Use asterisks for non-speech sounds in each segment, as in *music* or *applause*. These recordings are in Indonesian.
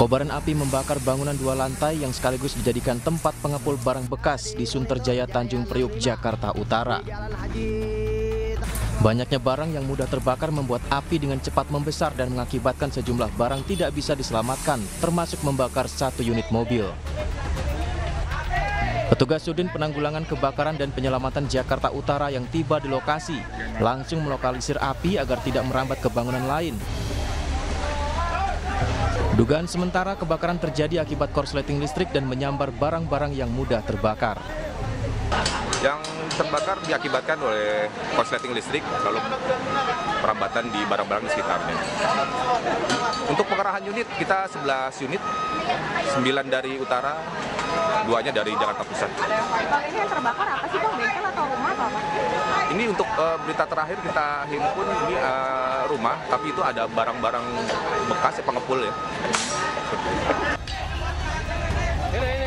Kobaran api membakar bangunan dua lantai yang sekaligus dijadikan tempat pengepul barang bekas di Sunterjaya Tanjung Priuk, Jakarta Utara. Banyaknya barang yang mudah terbakar membuat api dengan cepat membesar dan mengakibatkan sejumlah barang tidak bisa diselamatkan, termasuk membakar satu unit mobil. Petugas Sudin Penanggulangan Kebakaran dan Penyelamatan Jakarta Utara yang tiba di lokasi langsung melokalisir api agar tidak merambat ke bangunan lain. Dugaan sementara kebakaran terjadi akibat korsleting listrik dan menyambar barang-barang yang mudah terbakar. Yang terbakar diakibatkan oleh korsleting listrik lalu perambatan di barang-barang di sekitarnya. Untuk pengerahan unit kita 11 unit, 9 dari utara, duanya dari Jakarta Pusat. Bang, ini yang terbakar apa sih Bang? Bengkel atau rumah atau apa? Ini untuk uh, berita terakhir kita himpun ini uh, rumah, tapi itu ada barang-barang bekas ya pengepul ya.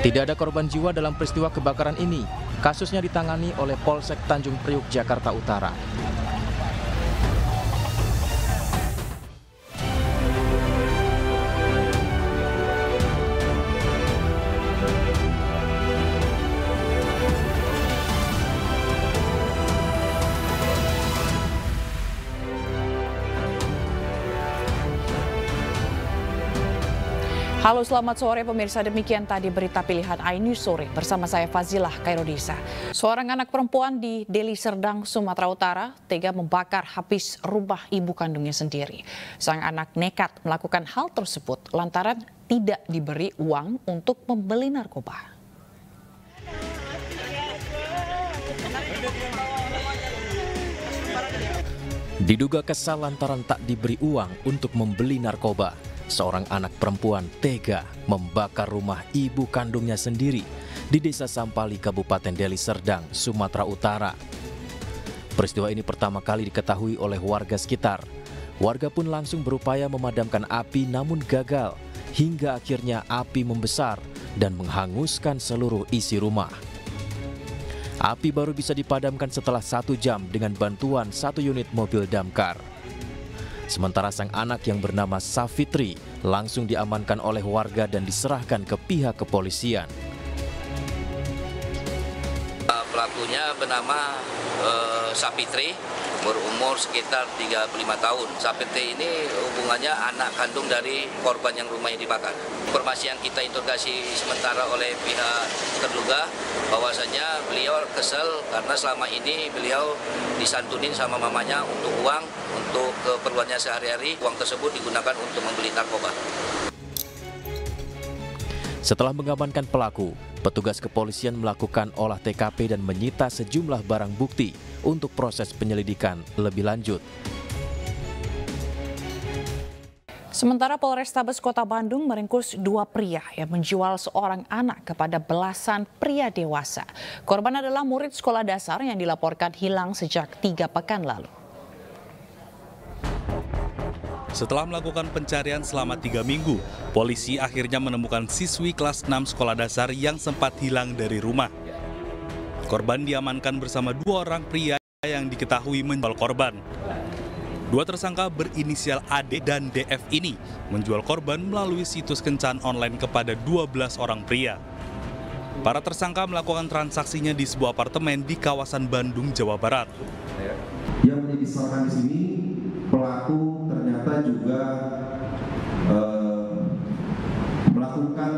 Tidak ada korban jiwa dalam peristiwa kebakaran ini. Kasusnya ditangani oleh Polsek Tanjung Priuk, Jakarta Utara. Halo selamat sore pemirsa demikian tadi berita pilihan iNews sore bersama saya Fazilah Kairodisa. Seorang anak perempuan di Deli Serdang, Sumatera Utara tega membakar habis rumah ibu kandungnya sendiri. Sang anak nekat melakukan hal tersebut lantaran tidak diberi uang untuk membeli narkoba. Diduga kesal lantaran tak diberi uang untuk membeli narkoba. Seorang anak perempuan tega membakar rumah ibu kandungnya sendiri di Desa Sampali, Kabupaten Deli Serdang, Sumatera Utara. Peristiwa ini pertama kali diketahui oleh warga sekitar. Warga pun langsung berupaya memadamkan api namun gagal hingga akhirnya api membesar dan menghanguskan seluruh isi rumah. Api baru bisa dipadamkan setelah satu jam dengan bantuan satu unit mobil damkar. Sementara sang anak yang bernama Safitri langsung diamankan oleh warga dan diserahkan ke pihak kepolisian. Pelakunya bernama uh, Sapitri, berumur sekitar 35 tahun. Sapitri ini hubungannya anak kandung dari korban yang rumahnya dibakar. Informasi yang kita interogasi sementara oleh pihak terduga bahwasanya beliau kesel karena selama ini beliau disantunin sama mamanya untuk uang untuk keperluannya sehari-hari. Uang tersebut digunakan untuk membeli narkoba. Setelah mengamankan pelaku, petugas kepolisian melakukan olah TKP dan menyita sejumlah barang bukti untuk proses penyelidikan lebih lanjut. Sementara Polrestabes Kota Bandung meringkus dua pria yang menjual seorang anak kepada belasan pria dewasa. Korban adalah murid sekolah dasar yang dilaporkan hilang sejak tiga pekan lalu. Setelah melakukan pencarian selama tiga minggu, polisi akhirnya menemukan siswi kelas 6 sekolah dasar yang sempat hilang dari rumah. Korban diamankan bersama dua orang pria yang diketahui menjual korban. Dua tersangka berinisial AD dan DF ini menjual korban melalui situs kencan online kepada 12 orang pria. Para tersangka melakukan transaksinya di sebuah apartemen di kawasan Bandung, Jawa Barat. Yang menjadi di sini pelaku ternyata juga eh, melakukan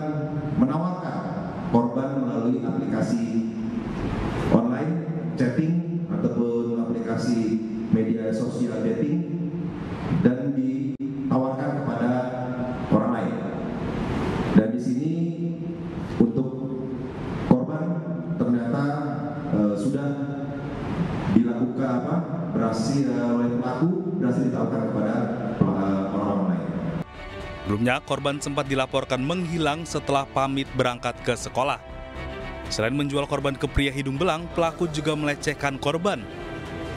korban sempat dilaporkan menghilang setelah pamit berangkat ke sekolah. Selain menjual korban ke pria hidung belang, pelaku juga melecehkan korban.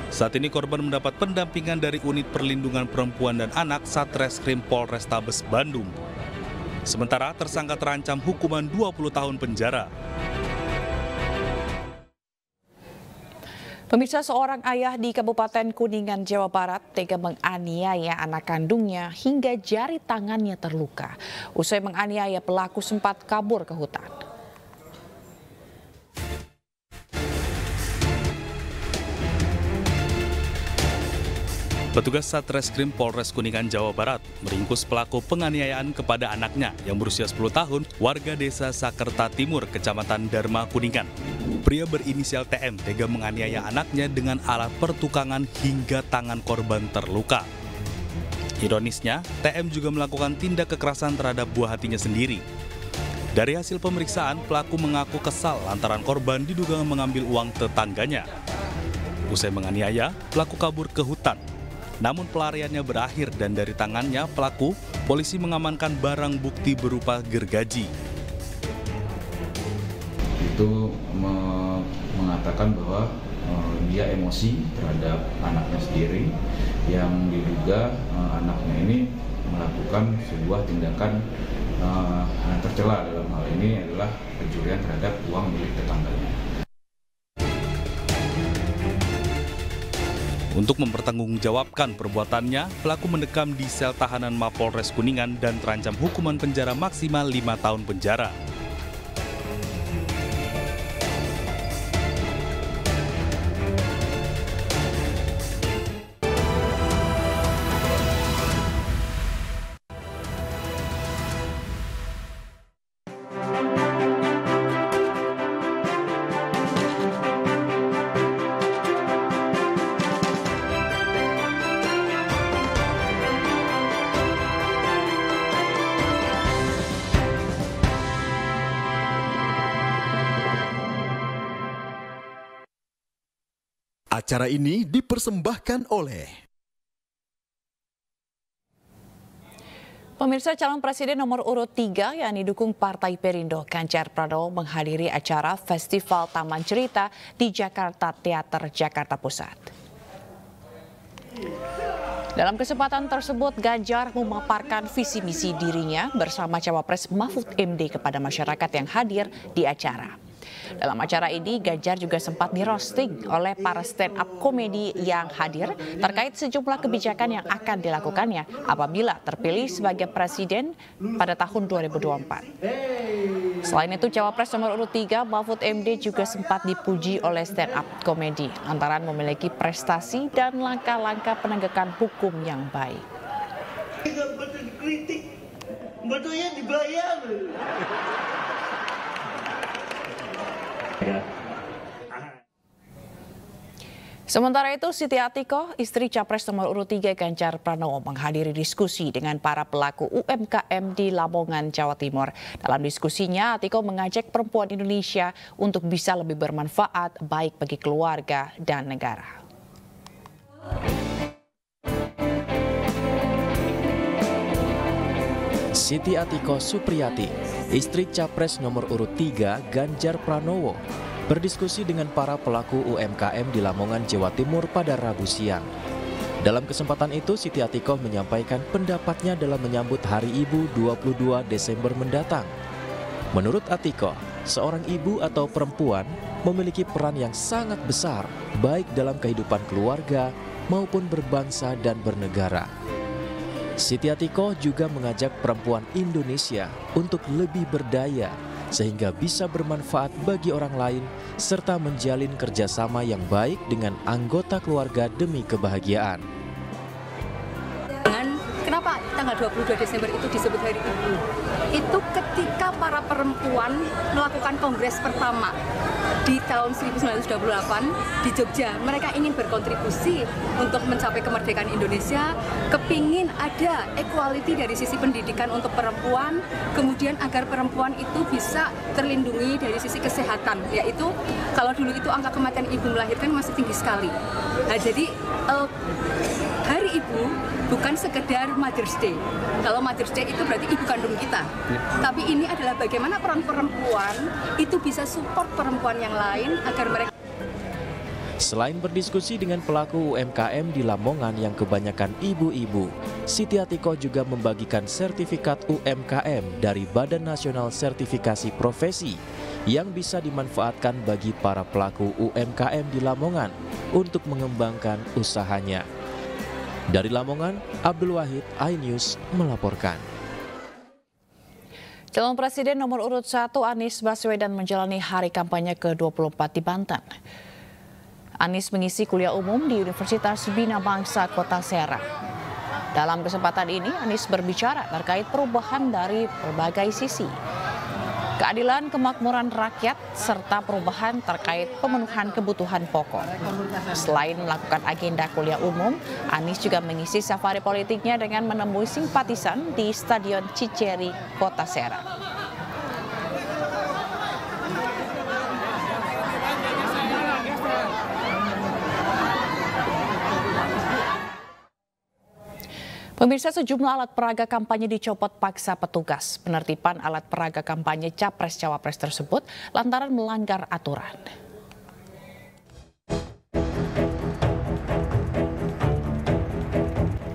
Saat ini korban mendapat pendampingan dari Unit Perlindungan Perempuan dan Anak Satreskrim Polrestabes Bandung. Sementara tersangka terancam hukuman 20 tahun penjara. Pemirsa seorang ayah di Kabupaten Kuningan, Jawa Barat tega menganiaya anak kandungnya hingga jari tangannya terluka. Usai menganiaya pelaku sempat kabur ke hutan. Petugas Satreskrim Polres Kuningan, Jawa Barat meringkus pelaku penganiayaan kepada anaknya yang berusia 10 tahun, warga desa Sakerta Timur, Kecamatan Dharma, Kuningan. Pria berinisial TM tega menganiaya anaknya dengan alat pertukangan hingga tangan korban terluka. Ironisnya, TM juga melakukan tindak kekerasan terhadap buah hatinya sendiri. Dari hasil pemeriksaan, pelaku mengaku kesal lantaran korban diduga mengambil uang tetangganya. Usai menganiaya, pelaku kabur ke hutan namun pelariannya berakhir dan dari tangannya pelaku, polisi mengamankan barang bukti berupa gergaji. Itu me mengatakan bahwa e, dia emosi terhadap anaknya sendiri yang diduga e, anaknya ini melakukan sebuah tindakan e, tercela dalam hal ini adalah pencurian terhadap uang milik tetangganya. Untuk mempertanggungjawabkan perbuatannya, pelaku mendekam di sel tahanan Mapolres Kuningan dan terancam hukuman penjara maksimal lima tahun penjara. Acara ini dipersembahkan oleh Pemirsa calon presiden nomor urut 3 yang didukung Partai Perindo Ganjar Pranowo menghadiri acara Festival Taman Cerita di Jakarta Teater Jakarta Pusat. Dalam kesempatan tersebut, Ganjar memaparkan visi misi dirinya bersama Cawapres Mahfud MD kepada masyarakat yang hadir di acara. Dalam acara ini, Ganjar juga sempat dirosting oleh para stand up komedi yang hadir terkait sejumlah kebijakan yang akan dilakukannya apabila terpilih sebagai presiden pada tahun 2024. Selain itu, Cawapres nomor urut 3 Mahfud MD juga sempat dipuji oleh stand up komedi antara memiliki prestasi dan langkah-langkah penegakan hukum yang baik. kritik, betulnya dibayar. Sementara itu, Siti Atiko, istri Capres nomor urut 3 Ganjar Pranowo menghadiri diskusi dengan para pelaku UMKM di Lamongan, Jawa Timur. Dalam diskusinya, Atiko mengajak perempuan Indonesia untuk bisa lebih bermanfaat baik bagi keluarga dan negara. Siti Atiko Supriyati, istri Capres nomor urut 3 Ganjar Pranowo, berdiskusi dengan para pelaku UMKM di Lamongan, Jawa Timur pada Rabu siang. Dalam kesempatan itu, Siti Atikoh menyampaikan pendapatnya dalam menyambut Hari Ibu 22 Desember mendatang. Menurut Atikoh, seorang ibu atau perempuan memiliki peran yang sangat besar baik dalam kehidupan keluarga maupun berbangsa dan bernegara. Siti Atikoh juga mengajak perempuan Indonesia untuk lebih berdaya sehingga bisa bermanfaat bagi orang lain serta menjalin kerjasama yang baik dengan anggota keluarga demi kebahagiaan. Tanggal 22 Desember itu disebut Hari Ibu? Itu ketika para perempuan melakukan kongres pertama di tahun 1928 di Jogja. Mereka ingin berkontribusi untuk mencapai kemerdekaan Indonesia, kepingin ada equality dari sisi pendidikan untuk perempuan, kemudian agar perempuan itu bisa terlindungi dari sisi kesehatan, yaitu kalau dulu itu angka kematian ibu melahirkan masih tinggi sekali. Nah, jadi uh, Hari Ibu bukan sekedar Mother's Day. Kalau Mother's Day itu berarti ibu kandung kita. Ya. Tapi ini adalah bagaimana peran perempuan itu bisa support perempuan yang lain agar mereka Selain berdiskusi dengan pelaku UMKM di Lamongan yang kebanyakan ibu-ibu, Siti Atiko juga membagikan sertifikat UMKM dari Badan Nasional Sertifikasi Profesi yang bisa dimanfaatkan bagi para pelaku UMKM di Lamongan untuk mengembangkan usahanya. Dari Lamongan, Abdul Wahid, iNews melaporkan. Calon Presiden nomor urut 1 Anies Baswedan menjalani hari kampanye ke-24 di Banten. Anies mengisi kuliah umum di Universitas Bina Bangsa Kota Serang. Dalam kesempatan ini, Anies berbicara terkait perubahan dari berbagai sisi keadilan kemakmuran rakyat, serta perubahan terkait pemenuhan kebutuhan pokok. Selain melakukan agenda kuliah umum, Anies juga mengisi safari politiknya dengan menemui simpatisan di Stadion Ciceri, Kota Serang. Pemirsa sejumlah alat peraga kampanye dicopot paksa petugas. Penertiban alat peraga kampanye Capres-Cawapres tersebut lantaran melanggar aturan.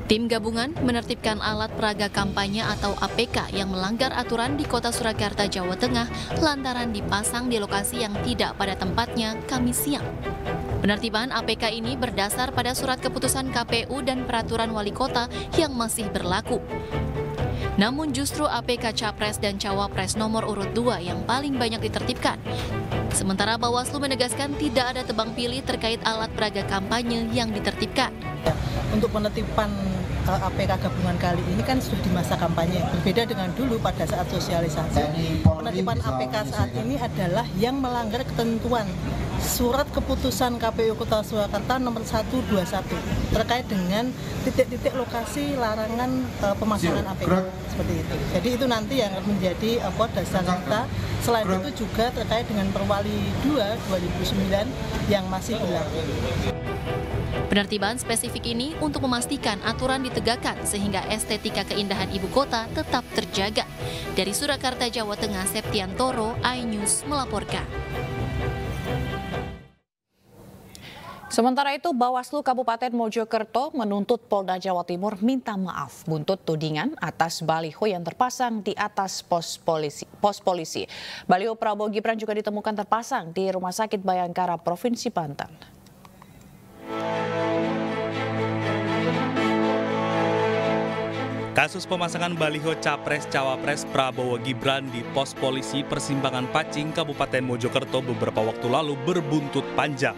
Tim gabungan menertibkan alat peraga kampanye atau APK yang melanggar aturan di kota Surakarta, Jawa Tengah lantaran dipasang di lokasi yang tidak pada tempatnya Kamis siang. Penertiban APK ini berdasar pada surat keputusan KPU dan peraturan wali kota yang masih berlaku. Namun justru APK Capres dan Cawapres nomor urut 2 yang paling banyak ditertibkan. Sementara Bawaslu menegaskan tidak ada tebang pilih terkait alat peraga kampanye yang ditertibkan. Untuk penertiban uh, eh, APK gabungan kali ini kan sudah di masa kampanye. Berbeda dengan dulu pada saat sosialisasi. Penertiban APK saat ini adalah yang melanggar ketentuan surat keputusan KPU Kota Surakarta nomor 121 terkait dengan titik-titik lokasi larangan uh, pemasangan APK seperti itu. Jadi itu nanti yang menjadi apa dasar kita. Selain itu juga terkait dengan Perwali 2 2009 yang masih berlaku. Penertiban spesifik ini untuk memastikan aturan ditegakkan sehingga estetika keindahan ibu kota tetap terjaga. Dari Surakarta, Jawa Tengah, Septiantoro, iNews melaporkan. Sementara itu, Bawaslu Kabupaten Mojokerto menuntut Polda Jawa Timur minta maaf buntut tudingan atas baliho yang terpasang di atas pos polisi. Pos polisi. Baliho Prabowo Gibran juga ditemukan terpasang di Rumah Sakit Bayangkara, Provinsi Banten. Kasus pemasangan baliho Capres Cawapres Prabowo Gibran di pos polisi Persimpangan Pacing Kabupaten Mojokerto beberapa waktu lalu berbuntut panjang.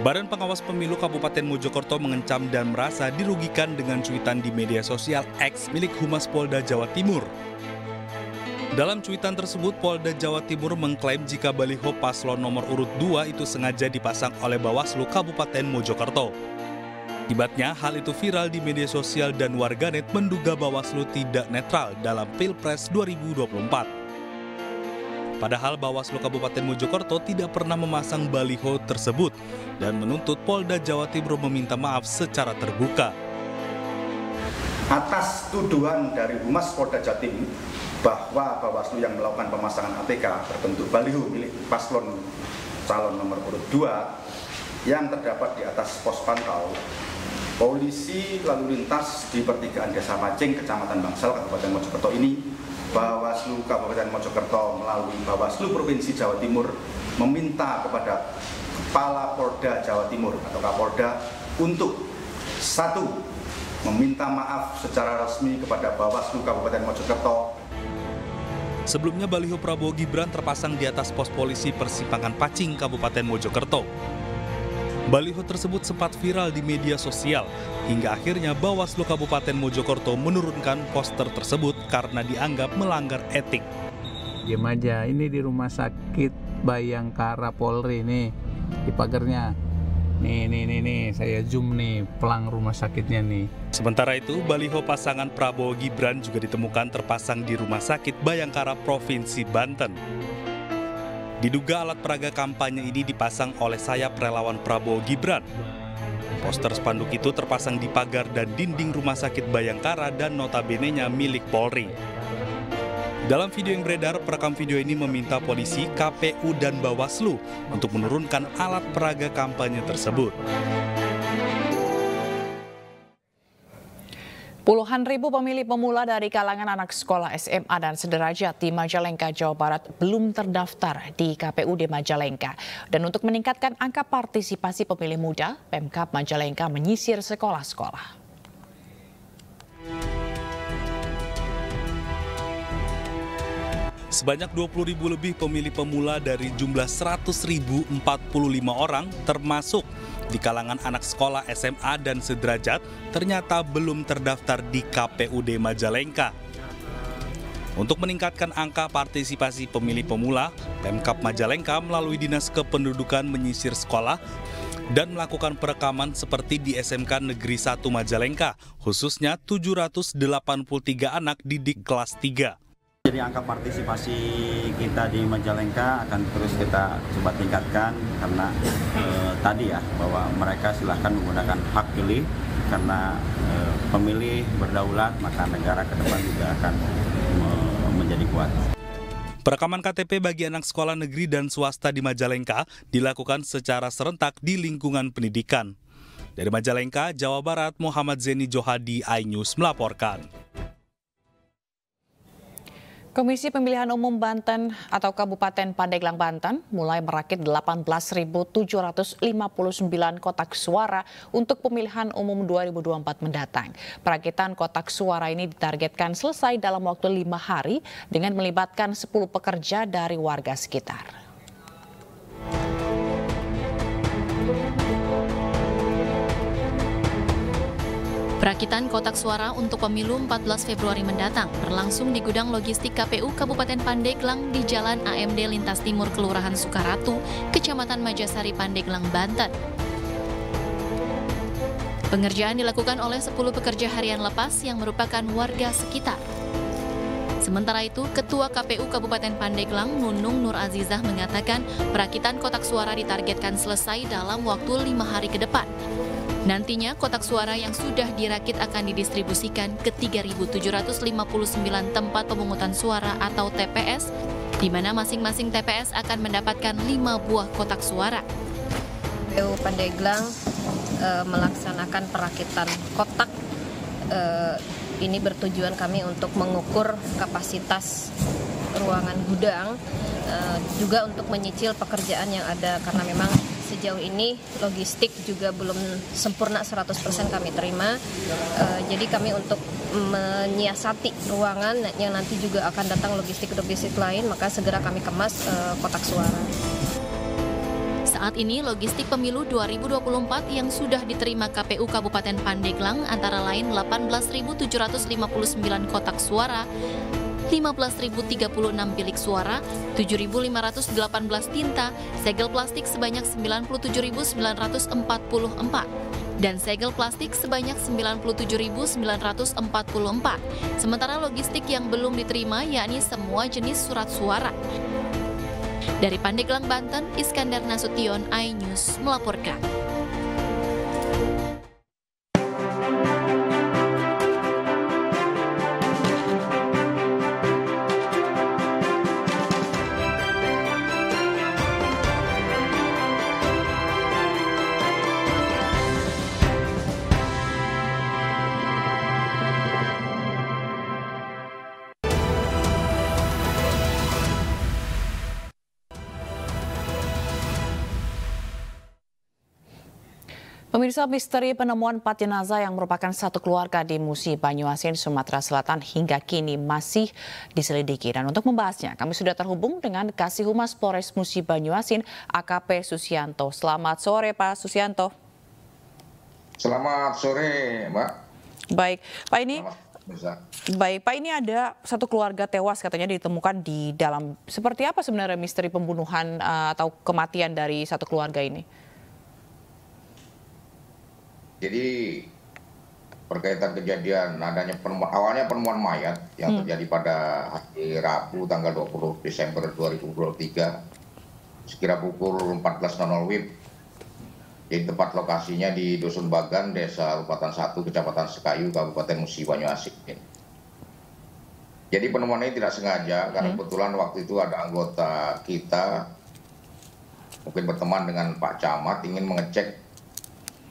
Badan Pengawas Pemilu Kabupaten Mojokerto mengecam dan merasa dirugikan dengan cuitan di media sosial X milik Humas Polda Jawa Timur. Dalam cuitan tersebut, Polda Jawa Timur mengklaim jika baliho paslon nomor urut 2 itu sengaja dipasang oleh Bawaslu Kabupaten Mojokerto. Akibatnya, hal itu viral di media sosial dan warganet menduga Bawaslu tidak netral dalam Pilpres 2024. Padahal Bawaslu Kabupaten Mojokerto tidak pernah memasang baliho tersebut dan menuntut Polda Jawa Timur meminta maaf secara terbuka. Atas tuduhan dari Humas Polda Jatim bahwa Bawaslu yang melakukan pemasangan ATK berbentuk baliho milik paslon calon nomor urut 2 yang terdapat di atas pos pantau Polisi lalu lintas di pertigaan Desa Pacing, Kecamatan Bangsal, Kabupaten Mojokerto ini, Bawaslu Kabupaten Mojokerto melalui Bawaslu Provinsi Jawa Timur meminta kepada Kepala Polda Jawa Timur atau Kapolda untuk satu meminta maaf secara resmi kepada Bawaslu Kabupaten Mojokerto Sebelumnya baliho Prabowo Gibran terpasang di atas pos polisi Persimpangan Pacing, Kabupaten Mojokerto. Baliho tersebut sempat viral di media sosial, hingga akhirnya Bawaslu Kabupaten Mojokerto menurunkan poster tersebut karena dianggap melanggar etik. Diam aja, ini di rumah sakit Bayangkara Polri nih, di pagarnya. Nih, nih, nih, nih, saya zoom nih, pelang rumah sakitnya nih. Sementara itu, baliho pasangan Prabowo Gibran juga ditemukan terpasang di Rumah Sakit Bayangkara Provinsi Banten. Diduga alat peraga kampanye ini dipasang oleh sayap relawan Prabowo Gibran. Poster spanduk itu terpasang di pagar dan dinding rumah sakit Bayangkara dan notabene-nya milik Polri. Dalam video yang beredar, perekam video ini meminta polisi, KPU, dan Bawaslu untuk menurunkan alat peraga kampanye tersebut. Puluhan ribu pemilih pemula dari kalangan anak sekolah SMA dan sederajat di Majalengka, Jawa Barat belum terdaftar di KPUD Majalengka. Dan untuk meningkatkan angka partisipasi pemilih muda, Pemkap Majalengka menyisir sekolah-sekolah. Sebanyak 20 ribu lebih pemilih pemula dari jumlah 100.045 orang termasuk di kalangan anak sekolah SMA dan sederajat ternyata belum terdaftar di KPUD Majalengka. Untuk meningkatkan angka partisipasi pemilih pemula, Pemkap Majalengka melalui Dinas Kependudukan menyisir sekolah dan melakukan perekaman seperti di SMK Negeri 1 Majalengka, khususnya 783 anak didik kelas 3. Jadi angka partisipasi kita di Majalengka akan terus kita coba tingkatkan karena eh, tadi ya bahwa mereka silahkan menggunakan hak pilih karena eh, pemilih berdaulat maka negara ke depan juga akan eh, menjadi kuat. Perekaman KTP bagi anak sekolah negeri dan swasta di Majalengka dilakukan secara serentak di lingkungan pendidikan. Dari Majalengka, Jawa Barat, Muhammad Zeni Johadi, iNews melaporkan. Komisi Pemilihan Umum Banten atau Kabupaten Pandeglang Banten mulai merakit 18.759 kotak suara untuk pemilihan umum 2024 mendatang. Perakitan kotak suara ini ditargetkan selesai dalam waktu lima hari dengan melibatkan 10 pekerja dari warga sekitar. Perakitan kotak suara untuk pemilu 14 Februari mendatang berlangsung di gudang logistik KPU Kabupaten Pandeglang di Jalan AMD Lintas Timur Kelurahan Sukaratu, Kecamatan Majasari, Pandeglang, Banten. Pengerjaan dilakukan oleh 10 pekerja harian lepas yang merupakan warga sekitar. Sementara itu, Ketua KPU Kabupaten Pandeglang, Nunung Nur Azizah mengatakan perakitan kotak suara ditargetkan selesai dalam waktu lima hari ke depan. Nantinya kotak suara yang sudah dirakit akan didistribusikan ke 3.759 tempat pemungutan suara atau TPS, di mana masing-masing TPS akan mendapatkan 5 buah kotak suara. KPU Pandeglang e, melaksanakan perakitan kotak. E, ini bertujuan kami untuk mengukur kapasitas ruangan gudang, e, juga untuk menyicil pekerjaan yang ada karena memang sejauh ini logistik juga belum sempurna 100% kami terima. Uh, jadi kami untuk menyiasati ruangan yang nanti juga akan datang logistik-logistik lain, maka segera kami kemas uh, kotak suara. Saat ini logistik pemilu 2024 yang sudah diterima KPU Kabupaten Pandeglang antara lain 18.759 kotak suara, 15.036 bilik suara, 7.518 tinta, segel plastik sebanyak 97.944, dan segel plastik sebanyak 97.944. Sementara logistik yang belum diterima yakni semua jenis surat suara. Dari Pandeglang, Banten, Iskandar Nasution, iNews melaporkan. Pemirsa misteri penemuan empat jenazah yang merupakan satu keluarga di Musi Banyuasin, Sumatera Selatan hingga kini masih diselidiki. Dan untuk membahasnya, kami sudah terhubung dengan Kasih Humas Polres Musi Banyuasin, AKP Susianto. Selamat sore Pak Susianto. Selamat sore Mbak. Baik, Pak ini Baik, Pak ini ada satu keluarga tewas katanya ditemukan di dalam. Seperti apa sebenarnya misteri pembunuhan uh, atau kematian dari satu keluarga ini? Jadi berkaitan kejadian adanya penemuan, awalnya penemuan mayat yang hmm. terjadi pada hari Rabu tanggal 20 Desember 2023 sekira pukul 14.00 WIB di tempat lokasinya di Dusun Bagan, Desa Rupatan 1, Kecamatan Sekayu, Kabupaten Musi Banyuasin. Jadi penemuan ini tidak sengaja karena hmm. kebetulan waktu itu ada anggota kita mungkin berteman dengan Pak Camat ingin mengecek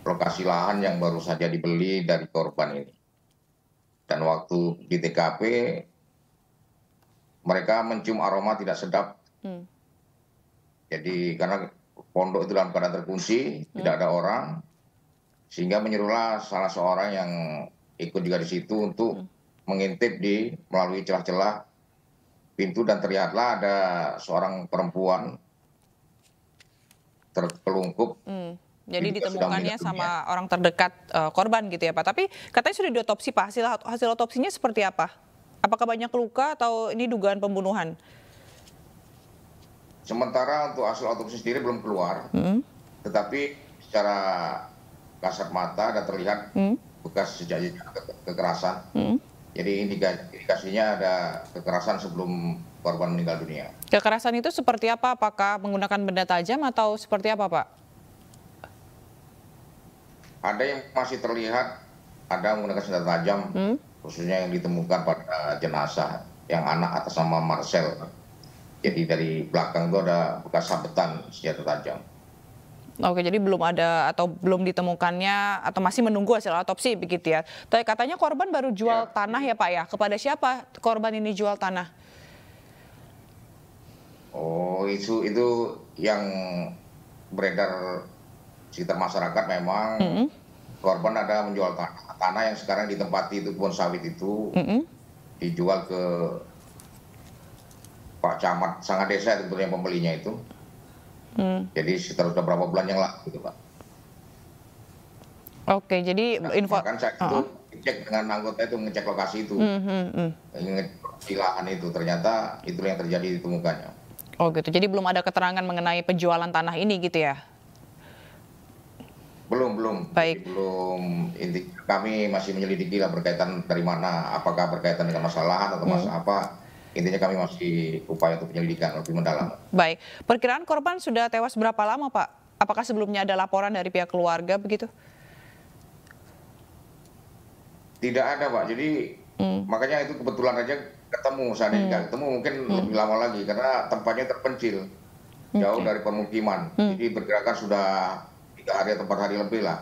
lokasi lahan yang baru saja dibeli dari korban ini. dan waktu di TKP mereka mencium aroma tidak sedap. Hmm. Jadi karena pondok itu dalam keadaan terkunci, hmm. tidak ada orang, sehingga menyuruhlah salah seorang yang ikut juga di situ untuk hmm. mengintip di melalui celah-celah pintu dan terlihatlah ada seorang perempuan terkelungkup. Hmm. Jadi ditemukannya sama orang terdekat uh, korban gitu ya Pak. Tapi katanya sudah diotopsi Pak. Hasil hasil otopsinya seperti apa? Apakah banyak luka atau ini dugaan pembunuhan? Sementara untuk hasil otopsi sendiri belum keluar, hmm. tetapi secara kasat mata ada terlihat hmm. bekas sejak ke kekerasan. Hmm. Jadi indikasinya ada kekerasan sebelum korban meninggal dunia. Kekerasan itu seperti apa? Apakah menggunakan benda tajam atau seperti apa, Pak? Ada yang masih terlihat ada menggunakan senjata tajam, hmm? khususnya yang ditemukan pada jenazah yang anak atas nama Marcel. Jadi dari belakang itu ada bekas sabetan senjata tajam. Oke, jadi belum ada atau belum ditemukannya atau masih menunggu hasil otopsi begitu ya. Tapi katanya korban baru jual ya. tanah ya Pak ya. Kepada siapa korban ini jual tanah? Oh, itu itu yang beredar sekitar masyarakat memang -hmm. korban ada menjual tanah, tanah yang sekarang ditempati itu kebun sawit itu -hmm. dijual ke Pak Camat Sangat Desa itu yang pembelinya itu. Mm. Jadi sekitar sudah berapa bulan yang lalu gitu Pak. Oke, jadi nah, info kan saya itu uh -huh. cek dengan anggota itu ngecek lokasi itu, mm -hmm. ngecek lahan itu ternyata itu yang terjadi ditemukannya. Oh gitu, jadi belum ada keterangan mengenai penjualan tanah ini gitu ya? Belum, belum. Baik. Belum. Inti kami masih menyelidiki lah berkaitan dari mana, apakah berkaitan dengan masalah atau masalah hmm. apa. Intinya kami masih upaya untuk penyelidikan lebih mendalam. Baik. Perkiraan korban sudah tewas berapa lama, Pak? Apakah sebelumnya ada laporan dari pihak keluarga begitu? Tidak ada, Pak. Jadi hmm. makanya itu kebetulan aja ketemu. Saat ini hmm. ketemu mungkin hmm. lebih lama lagi karena tempatnya terpencil jauh dari permukiman. Hmm. Jadi perkirakan sudah tiga hari atau empat hari lebih lah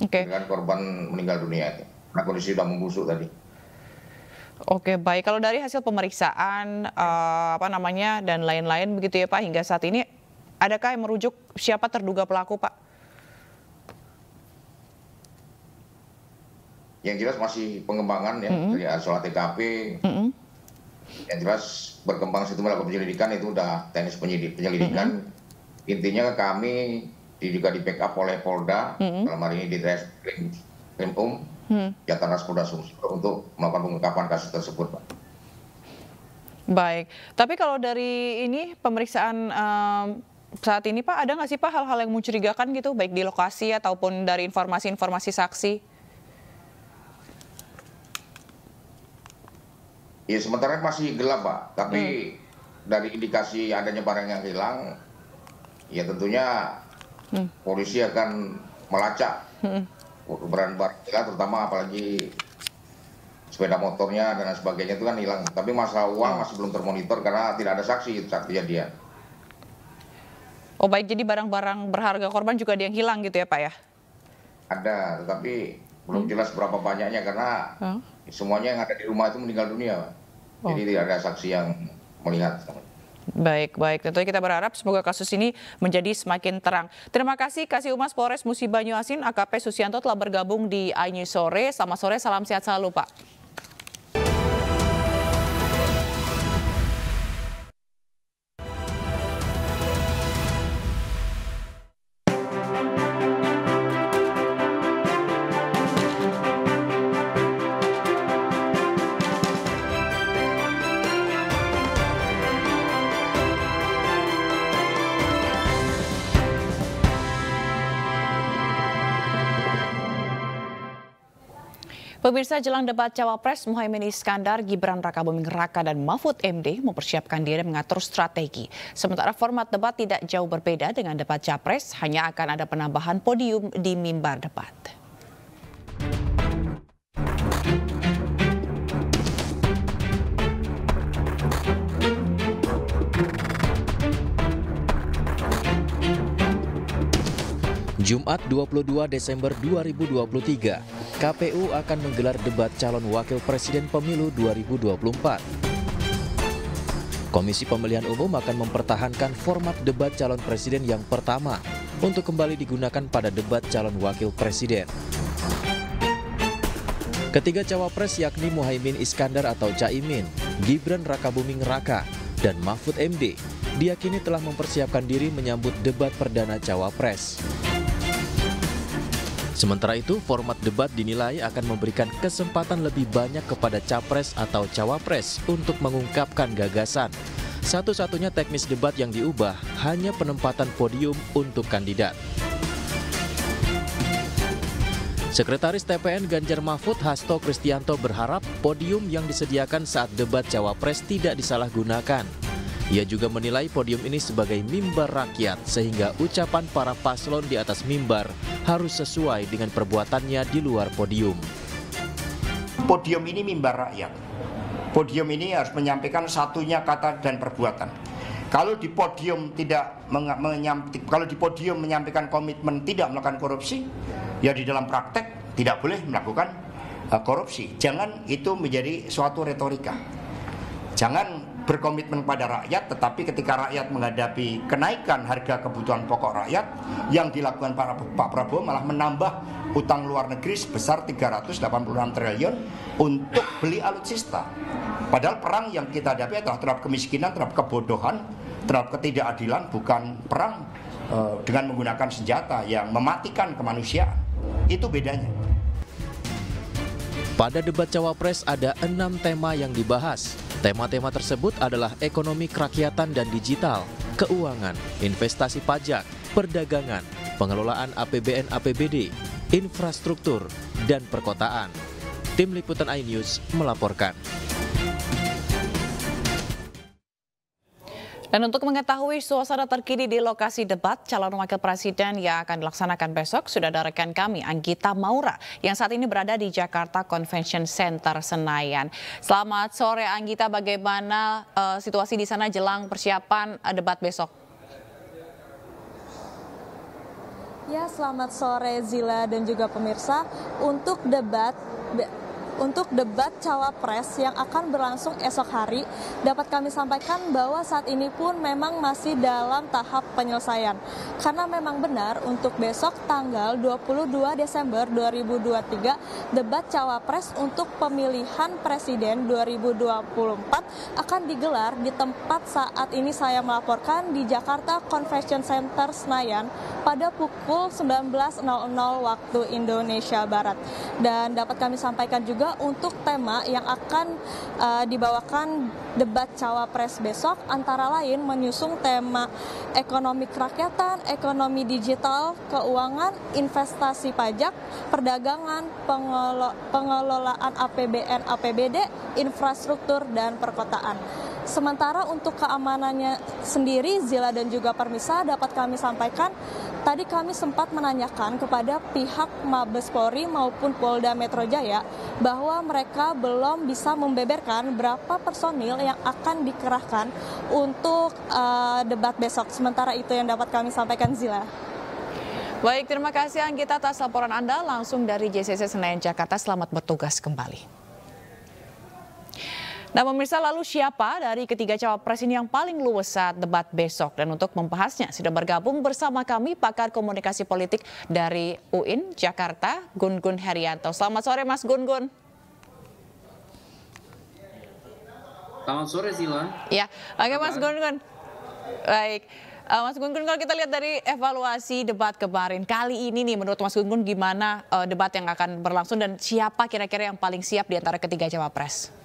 okay. dengan korban meninggal dunia itu karena kondisi sudah membusuk tadi. Oke baik kalau dari hasil pemeriksaan uh, apa namanya dan lain-lain begitu ya Pak hingga saat ini adakah yang merujuk siapa terduga pelaku Pak? Yang jelas masih pengembangan ya mm -hmm. dari soal TKP. Mm -hmm. Yang jelas berkembang situ melakukan penyelidikan itu udah teknis penyelidikan. Mm -hmm. Intinya kami juga di backup oleh Polda, mm-hmm. dalam hari ini di Krim Um, mm. Jataras Polda Sumsel untuk melakukan pengungkapan kasus tersebut, Pak. Baik, tapi kalau dari ini pemeriksaan um, saat ini Pak, ada nggak sih Pak hal-hal yang mencurigakan gitu, baik di lokasi ataupun dari informasi-informasi saksi? Ya sementara masih gelap Pak, tapi hmm. dari indikasi adanya barang yang hilang, ya tentunya hmm. polisi akan melacak hmm. barang-barang terutama apalagi sepeda motornya dan sebagainya itu kan hilang. Tapi masalah uang masih belum termonitor karena tidak ada saksi saat kejadian. Oh baik, jadi barang-barang berharga korban juga ada yang hilang gitu ya Pak ya? Ada, tetapi belum hmm. jelas berapa banyaknya karena hmm. semuanya yang ada di rumah itu meninggal dunia. Oh. Jadi tidak ada saksi yang melihat. Baik, baik. Tentunya kita berharap semoga kasus ini menjadi semakin terang. Terima kasih Kasih Umas Polres Musi Banyu Asin, AKP Susianto telah bergabung di iNews Sore. Selamat sore, salam sehat selalu Pak. Pemirsa jelang debat Cawapres Muhaimin Iskandar, Gibran Raka Buming Raka dan Mahfud MD mempersiapkan diri mengatur strategi. Sementara format debat tidak jauh berbeda dengan debat Capres, hanya akan ada penambahan podium di mimbar debat. Jumat 22 Desember 2023, KPU akan menggelar debat calon wakil presiden pemilu 2024. Komisi Pemilihan Umum akan mempertahankan format debat calon presiden yang pertama untuk kembali digunakan pada debat calon wakil presiden. Ketiga cawapres yakni Muhaimin Iskandar atau Caimin, Gibran Rakabuming Raka, dan Mahfud MD diyakini telah mempersiapkan diri menyambut debat perdana cawapres. Sementara itu, format debat dinilai akan memberikan kesempatan lebih banyak kepada capres atau cawapres untuk mengungkapkan gagasan. Satu-satunya teknis debat yang diubah hanya penempatan podium untuk kandidat. Sekretaris TPN Ganjar Mahfud Hasto Kristianto berharap podium yang disediakan saat debat cawapres tidak disalahgunakan. Ia juga menilai podium ini sebagai mimbar rakyat sehingga ucapan para paslon di atas mimbar harus sesuai dengan perbuatannya di luar podium. Podium ini mimbar rakyat. Podium ini harus menyampaikan satunya kata dan perbuatan. Kalau di podium tidak kalau di podium menyampaikan komitmen tidak melakukan korupsi, ya di dalam praktek tidak boleh melakukan uh, korupsi. Jangan itu menjadi suatu retorika. Jangan berkomitmen pada rakyat, tetapi ketika rakyat menghadapi kenaikan harga kebutuhan pokok rakyat, yang dilakukan para, Pak Prabowo malah menambah utang luar negeri sebesar 386 triliun untuk beli alutsista. Padahal perang yang kita hadapi adalah terhadap kemiskinan, terhadap kebodohan, terhadap ketidakadilan, bukan perang uh, dengan menggunakan senjata yang mematikan kemanusiaan. Itu bedanya. Pada debat Cawapres ada enam tema yang dibahas. Tema-tema tersebut adalah ekonomi kerakyatan dan digital, keuangan, investasi pajak, perdagangan, pengelolaan APBN APBD, infrastruktur, dan perkotaan. Tim Liputan iNews melaporkan. Dan untuk mengetahui suasana terkini di lokasi debat calon wakil presiden yang akan dilaksanakan besok, sudah ada rekan kami Anggita Maura yang saat ini berada di Jakarta Convention Center Senayan. Selamat sore Anggita, bagaimana uh, situasi di sana jelang persiapan uh, debat besok? Ya, selamat sore Zila dan juga pemirsa. Untuk debat untuk debat cawapres yang akan berlangsung esok hari dapat kami sampaikan bahwa saat ini pun memang masih dalam tahap penyelesaian. Karena memang benar untuk besok tanggal 22 Desember 2023 debat cawapres untuk pemilihan presiden 2024 akan digelar di tempat saat ini saya melaporkan di Jakarta Convention Center Senayan pada pukul 19.00 waktu Indonesia Barat. Dan dapat kami sampaikan juga untuk tema yang akan uh, dibawakan debat cawapres besok antara lain menyusung tema ekonomi kerakyatan, ekonomi digital, keuangan, investasi pajak, perdagangan, pengelo pengelolaan APBN, APBD, infrastruktur dan perkotaan. Sementara untuk keamanannya sendiri, Zila dan juga Permisa dapat kami sampaikan, tadi kami sempat menanyakan kepada pihak Mabes Polri maupun Polda Metro Jaya bahwa mereka belum bisa membeberkan berapa personil yang akan dikerahkan untuk uh, debat besok. Sementara itu yang dapat kami sampaikan, Zila. Baik, terima kasih Anggita atas laporan Anda langsung dari JCC Senayan Jakarta. Selamat bertugas kembali. Nah pemirsa lalu siapa dari ketiga cawapres ini yang paling luwes saat debat besok? Dan untuk membahasnya sudah bergabung bersama kami pakar komunikasi politik dari UIN Jakarta, Gun Gun Herianto. Selamat sore Mas Gun Gun. Selamat sore Sila. Ya, oke Mas Gun Gun. Baik. Uh, Mas Gun Gun, kalau kita lihat dari evaluasi debat kemarin, kali ini nih menurut Mas Gun Gun gimana uh, debat yang akan berlangsung dan siapa kira-kira yang paling siap di antara ketiga cawapres?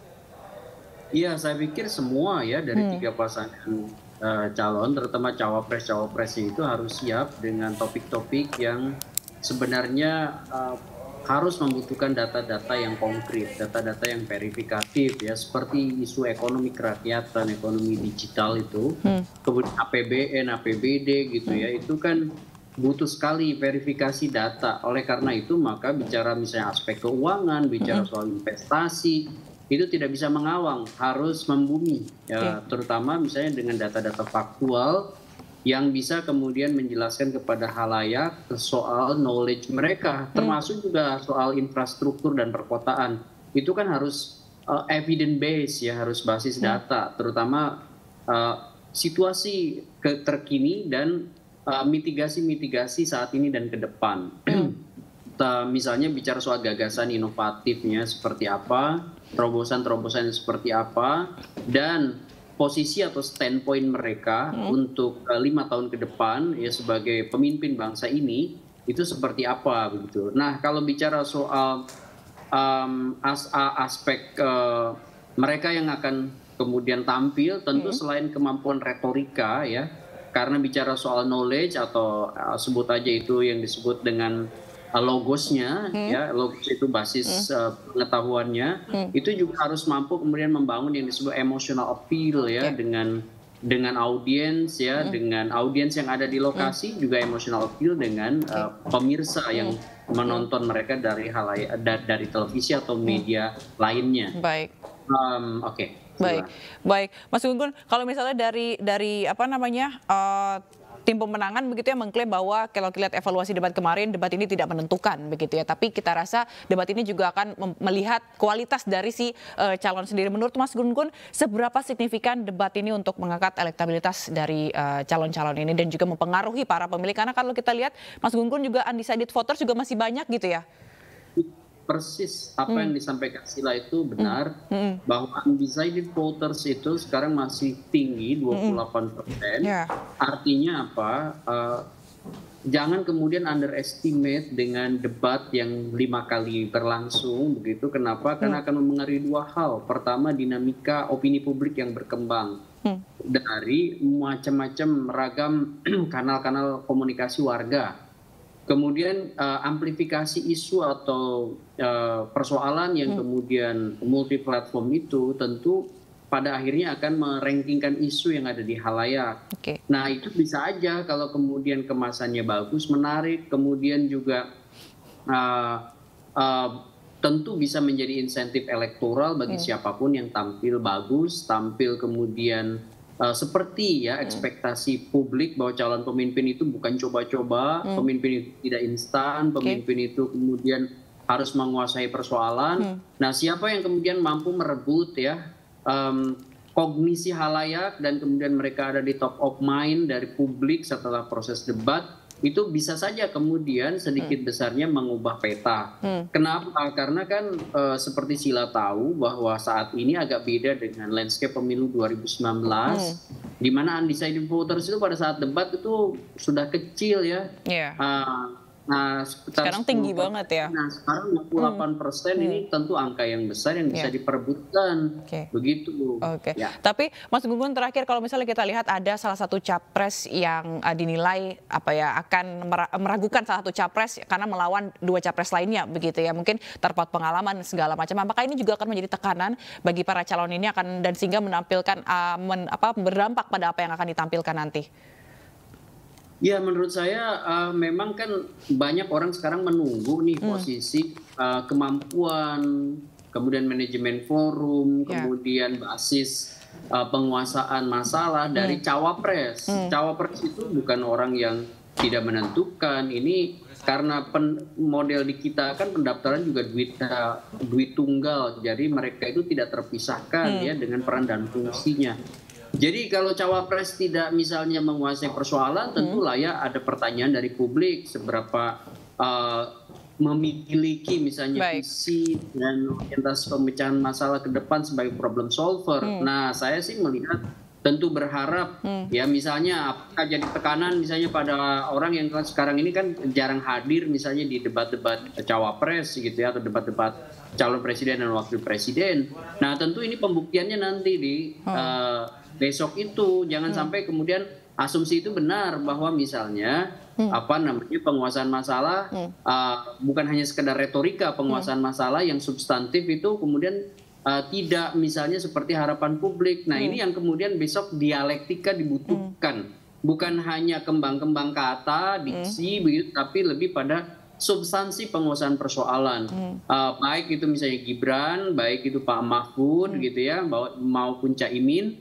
Iya, saya pikir semua ya dari hmm. tiga pasangan uh, calon, terutama cawapres-cawapresnya itu harus siap dengan topik-topik yang sebenarnya uh, harus membutuhkan data-data yang konkret, data-data yang verifikatif ya, seperti isu ekonomi kerakyatan, ekonomi digital itu, hmm. kemudian APBN, APBD gitu ya, itu kan butuh sekali verifikasi data. Oleh karena itu maka bicara misalnya aspek keuangan, bicara hmm. soal investasi, itu tidak bisa mengawang, harus membumi, ya, okay. terutama misalnya dengan data-data faktual yang bisa kemudian menjelaskan kepada halayak soal knowledge mereka, termasuk juga soal infrastruktur dan perkotaan. Itu kan harus uh, evidence base ya, harus basis data, terutama uh, situasi ke terkini dan uh, mitigasi-mitigasi saat ini dan ke depan. *clears throat* Kita misalnya bicara soal gagasan inovatifnya seperti apa, terobosan-terobosan seperti apa, dan posisi atau standpoint mereka untuk uh, lima tahun ke depan ya sebagai pemimpin bangsa ini itu seperti apa begitu. Nah kalau bicara soal um, as, aspek uh, mereka yang akan kemudian tampil, tentu selain kemampuan retorika ya, karena bicara soal knowledge atau uh, sebut aja itu yang disebut dengan uh, logosnya ya logos itu basis uh, pengetahuannya itu juga harus mampu kemudian membangun yang disebut emotional appeal ya dengan dengan audiens ya dengan audiens yang ada di lokasi juga emotional appeal dengan uh, pemirsa yang menonton mereka dari halayak da- dari televisi atau media lainnya. Baik. Um, Oke. Baik, baik, Mas Gun, kalau misalnya dari dari apa namanya eh, tim pemenangan begitu ya mengklaim bahwa kalau kita lihat evaluasi debat kemarin, debat ini tidak menentukan begitu ya. Tapi kita rasa debat ini juga akan melihat kualitas dari si eh, calon sendiri. Menurut Mas Gun Gun, seberapa signifikan debat ini untuk mengangkat elektabilitas dari eh, calon-calon ini dan juga mempengaruhi para pemilih? Karena kalau kita lihat Mas Gun Gun juga undecided voters juga masih banyak gitu ya. Persis apa yang disampaikan Sila itu benar bahwa undecided voters itu sekarang masih tinggi 28 persen. Ya. Artinya apa? Eh, jangan kemudian underestimate dengan debat yang lima kali berlangsung begitu. Kenapa? Karena akan mempengaruhi dua hal. Pertama dinamika opini publik yang berkembang dari macam-macam ragam *clears throat* kanal-kanal komunikasi warga. Kemudian eh, amplifikasi isu atau eh, persoalan yang kemudian multi platform itu tentu pada akhirnya akan merankingkan isu yang ada di halayak. Nah itu bisa aja kalau kemudian kemasannya bagus, menarik, kemudian juga eh, eh, tentu bisa menjadi insentif elektoral bagi siapa pun yang tampil bagus, tampil kemudian uh, seperti ya ekspektasi publik bahwa calon pemimpin itu bukan coba-coba, Hmm. pemimpin itu tidak instan, pemimpin itu kemudian harus menguasai persoalan. Nah, siapa yang kemudian mampu merebut ya um, kognisi halayak dan kemudian mereka ada di top of mind dari publik setelah proses debat itu bisa saja kemudian sedikit besarnya mengubah peta. Kenapa? Karena kan eh, seperti Sila tahu bahwa saat ini agak beda dengan landscape pemilu 2019 di mana undecided voters itu pada saat debat itu sudah kecil ya. Iya. Ah, nah, sekitar Sekarang tinggi 10%. banget ya. Nah, sekarang 28 persen ini tentu angka yang besar yang bisa Iya. diperebutkan. Begitu. Oke. Ya. Tapi Mas Gun Gun terakhir kalau misalnya kita lihat ada salah satu capres yang uh, dinilai apa ya akan mera- meragukan salah satu capres karena melawan dua capres lainnya begitu ya. Mungkin terpaut pengalaman segala macam. Apakah ini juga akan menjadi tekanan bagi para calon ini akan dan sehingga menampilkan uh, men- apa berdampak pada apa yang akan ditampilkan nanti? Ya menurut saya uh, memang kan banyak orang sekarang menunggu nih posisi uh, kemampuan, kemudian manajemen forum, Ya. kemudian basis uh, penguasaan masalah dari cawapres. Cawapres itu bukan orang yang tidak menentukan. Ini karena pen- model di kita kan pendaftaran juga duit duit tunggal, jadi mereka itu tidak terpisahkan Hmm. ya dengan peran dan fungsinya. Jadi kalau cawapres tidak misalnya menguasai persoalan, tentu layak ada pertanyaan dari publik seberapa uh, memiliki misalnya visi dan orientasi pemecahan masalah ke depan sebagai problem solver. Hmm. Nah, saya sih melihat tentu berharap ya misalnya apakah jadi tekanan misalnya pada orang yang kan sekarang ini kan jarang hadir misalnya di debat-debat cawapres gitu ya atau debat-debat calon presiden dan wakil presiden. Nah, tentu ini pembuktiannya nanti di uh, besok itu. Jangan sampai kemudian asumsi itu benar bahwa misalnya apa namanya penguasaan masalah uh, bukan hanya sekedar retorika penguasaan masalah yang substantif itu kemudian uh, tidak misalnya seperti harapan publik. Nah, ini yang kemudian besok dialektika dibutuhkan. Bukan hanya kembang-kembang kata, diksi begitu tapi lebih pada substansi penguasaan persoalan. Uh, baik itu misalnya Gibran, baik itu Pak Mahfud gitu ya, maupun Caimin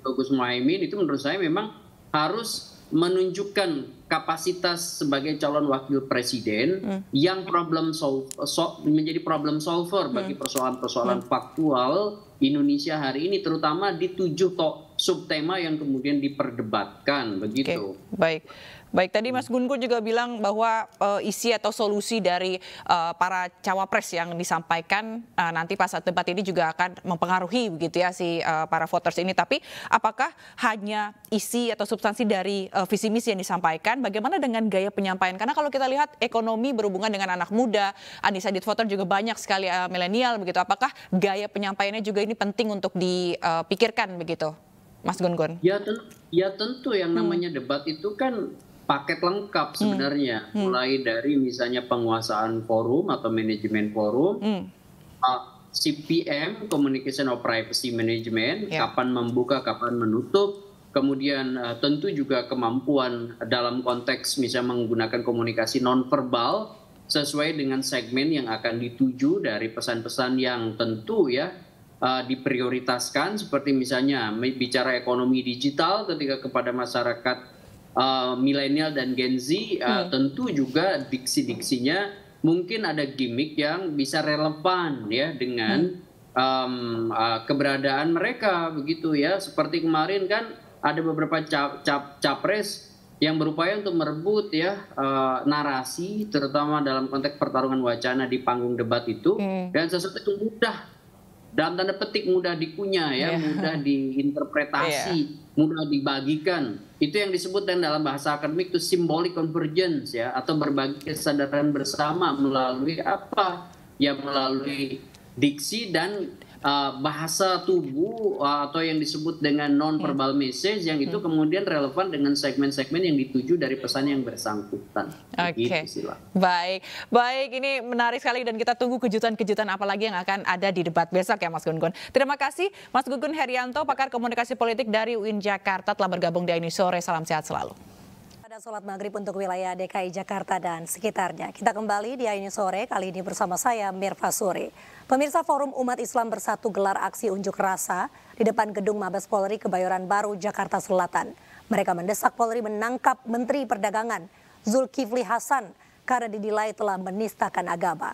atau Gus Muhaimin itu menurut saya memang harus menunjukkan kapasitas sebagai calon wakil presiden hmm. yang problem solve, so, menjadi problem solver bagi hmm. persoalan-persoalan hmm. faktual Indonesia hari ini terutama di tujuh to subtema yang kemudian diperdebatkan begitu. Okay. Baik. Baik, tadi Mas Gun Gun juga bilang bahwa uh, isi atau solusi dari uh, para cawapres yang disampaikan uh, nanti pas saat debat ini juga akan mempengaruhi begitu ya si uh, para voters ini. Tapi apakah hanya isi atau substansi dari uh, visi misi yang disampaikan? Bagaimana dengan gaya penyampaian? Karena kalau kita lihat ekonomi berhubungan dengan anak muda, undecided voter juga banyak sekali uh, milenial begitu. Apakah gaya penyampaiannya juga ini penting untuk dipikirkan begitu, Mas Gun Gun? Ya, ten ya tentu yang namanya hmm. debat itu kan paket lengkap hmm. sebenarnya hmm. Hmm. mulai dari misalnya penguasaan forum atau manajemen forum hmm. uh, CPM Communication of Privacy Management yeah. kapan membuka kapan menutup kemudian uh, tentu juga kemampuan dalam konteks misalnya menggunakan komunikasi nonverbal sesuai dengan segmen yang akan dituju dari pesan-pesan yang tentu ya uh, diprioritaskan seperti misalnya bicara ekonomi digital ketika kepada masyarakat uh, milenial dan Gen Z uh, hmm. tentu juga diksi-diksinya mungkin ada gimmick yang bisa relevan ya dengan hmm. um, uh, keberadaan mereka begitu ya seperti kemarin kan ada beberapa cap, cap, capres yang berupaya untuk merebut ya uh, narasi terutama dalam konteks pertarungan wacana di panggung debat itu hmm. dan sesuatu itu mudah dalam tanda petik mudah dikunyah ya, yeah. mudah diinterpretasi, yeah. mudah dibagikan. Itu yang disebut dalam bahasa akademik itu symbolic convergence ya atau berbagi kesadaran bersama melalui apa? Ya melalui diksi dan uh, bahasa tubuh uh, atau yang disebut dengan non verbal hmm. message yang itu hmm. kemudian relevan dengan segmen-segmen yang dituju dari pesan yang bersangkutan. Oke. Okay. Baik, baik ini menarik sekali dan kita tunggu kejutan-kejutan apa lagi yang akan ada di debat besok ya Mas Gun Gun. Terima kasih Mas Gun Gun Herianto, pakar komunikasi politik dari UIN Jakarta telah bergabung di ini sore. Salam sehat selalu sholat maghrib untuk wilayah DKI Jakarta dan sekitarnya. Kita kembali di ini sore, kali ini bersama saya Mirva Suri. Pemirsa Forum Umat Islam Bersatu gelar aksi unjuk rasa di depan gedung Mabes Polri Kebayoran Baru, Jakarta Selatan. Mereka mendesak Polri menangkap Menteri Perdagangan Zulkifli Hasan karena didilai telah menistakan agama.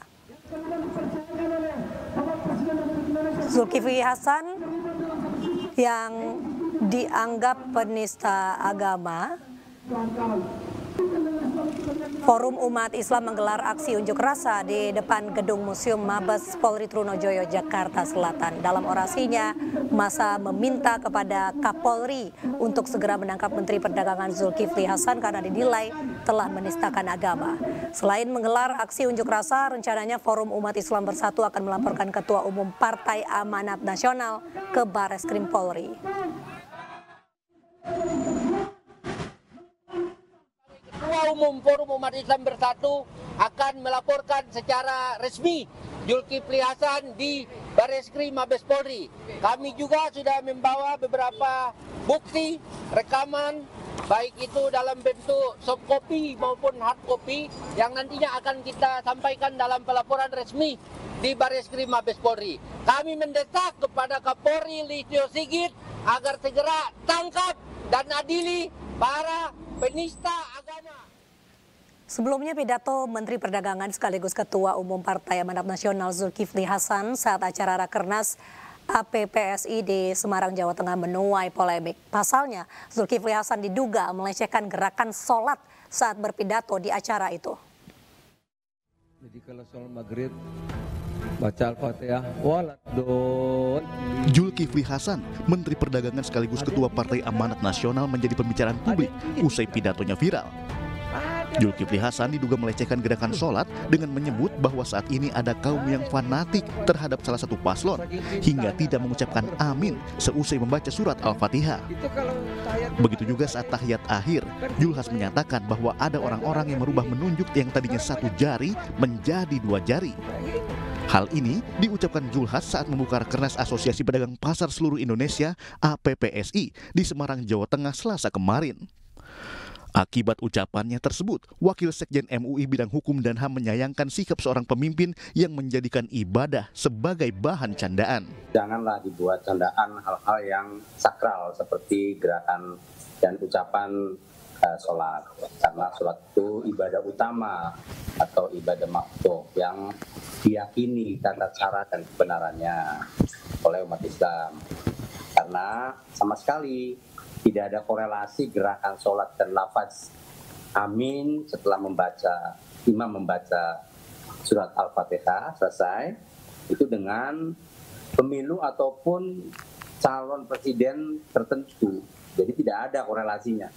Zulkifli Hasan yang dianggap penista agama Forum Umat Islam menggelar aksi unjuk rasa di depan gedung Museum Mabes Polri Trunojoyo, Jakarta Selatan. Dalam orasinya, masa meminta kepada Kapolri untuk segera menangkap Menteri Perdagangan Zulkifli Hasan karena dinilai telah menistakan agama. Selain menggelar aksi unjuk rasa, rencananya Forum Umat Islam Bersatu akan melaporkan Ketua Umum Partai Amanat Nasional ke Bares Krim Polri. Umum Forum Umat Islam Bersatu akan melaporkan secara resmi Zulkifli Hasan di Baris Krim Mabes Polri. Kami juga sudah membawa beberapa bukti rekaman baik itu dalam bentuk soft copy maupun hard copy yang nantinya akan kita sampaikan dalam pelaporan resmi di Baris Krim Mabes Polri. Kami mendesak kepada Kapolri Listio Sigit agar segera tangkap dan adili para penista agama. Sebelumnya pidato Menteri Perdagangan sekaligus Ketua Umum Partai Amanat Nasional Zulkifli Hasan saat acara Rakernas APPSI di Semarang, Jawa Tengah menuai polemik. Pasalnya, Zulkifli Hasan diduga melecehkan gerakan sholat saat berpidato di acara itu. Jadi kalau sholat maghrib baca Al-Fatihah Zulkifli Hasan, Menteri Perdagangan sekaligus Ketua Partai Amanat Nasional menjadi pembicaraan publik usai pidatonya viral. Zulkifli Hasan diduga melecehkan gerakan sholat dengan menyebut bahwa saat ini ada kaum yang fanatik terhadap salah satu paslon hingga tidak mengucapkan amin seusai membaca surat Al-Fatihah. Begitu juga saat tahiyat akhir, Julhas menyatakan bahwa ada orang-orang yang merubah menunjuk yang tadinya satu jari menjadi dua jari. Hal ini diucapkan Julhas saat membuka Kernas Asosiasi Pedagang Pasar Seluruh Indonesia APPSI di Semarang, Jawa Tengah selasa kemarin. Akibat ucapannya tersebut, Wakil Sekjen MUI bidang hukum dan HAM menyayangkan sikap seorang pemimpin yang menjadikan ibadah sebagai bahan candaan. Janganlah dibuat candaan hal-hal yang sakral seperti gerakan dan ucapan uh, sholat karena sholat itu ibadah utama atau ibadah makhluk yang diyakini tata cara dan kebenarannya oleh umat Islam karena sama sekali tidak ada korelasi gerakan sholat dan lafaz. Amin. Setelah membaca imam membaca surat al-fatihah selesai. Itu dengan pemilu ataupun calon presiden tertentu. Jadi tidak ada korelasinya.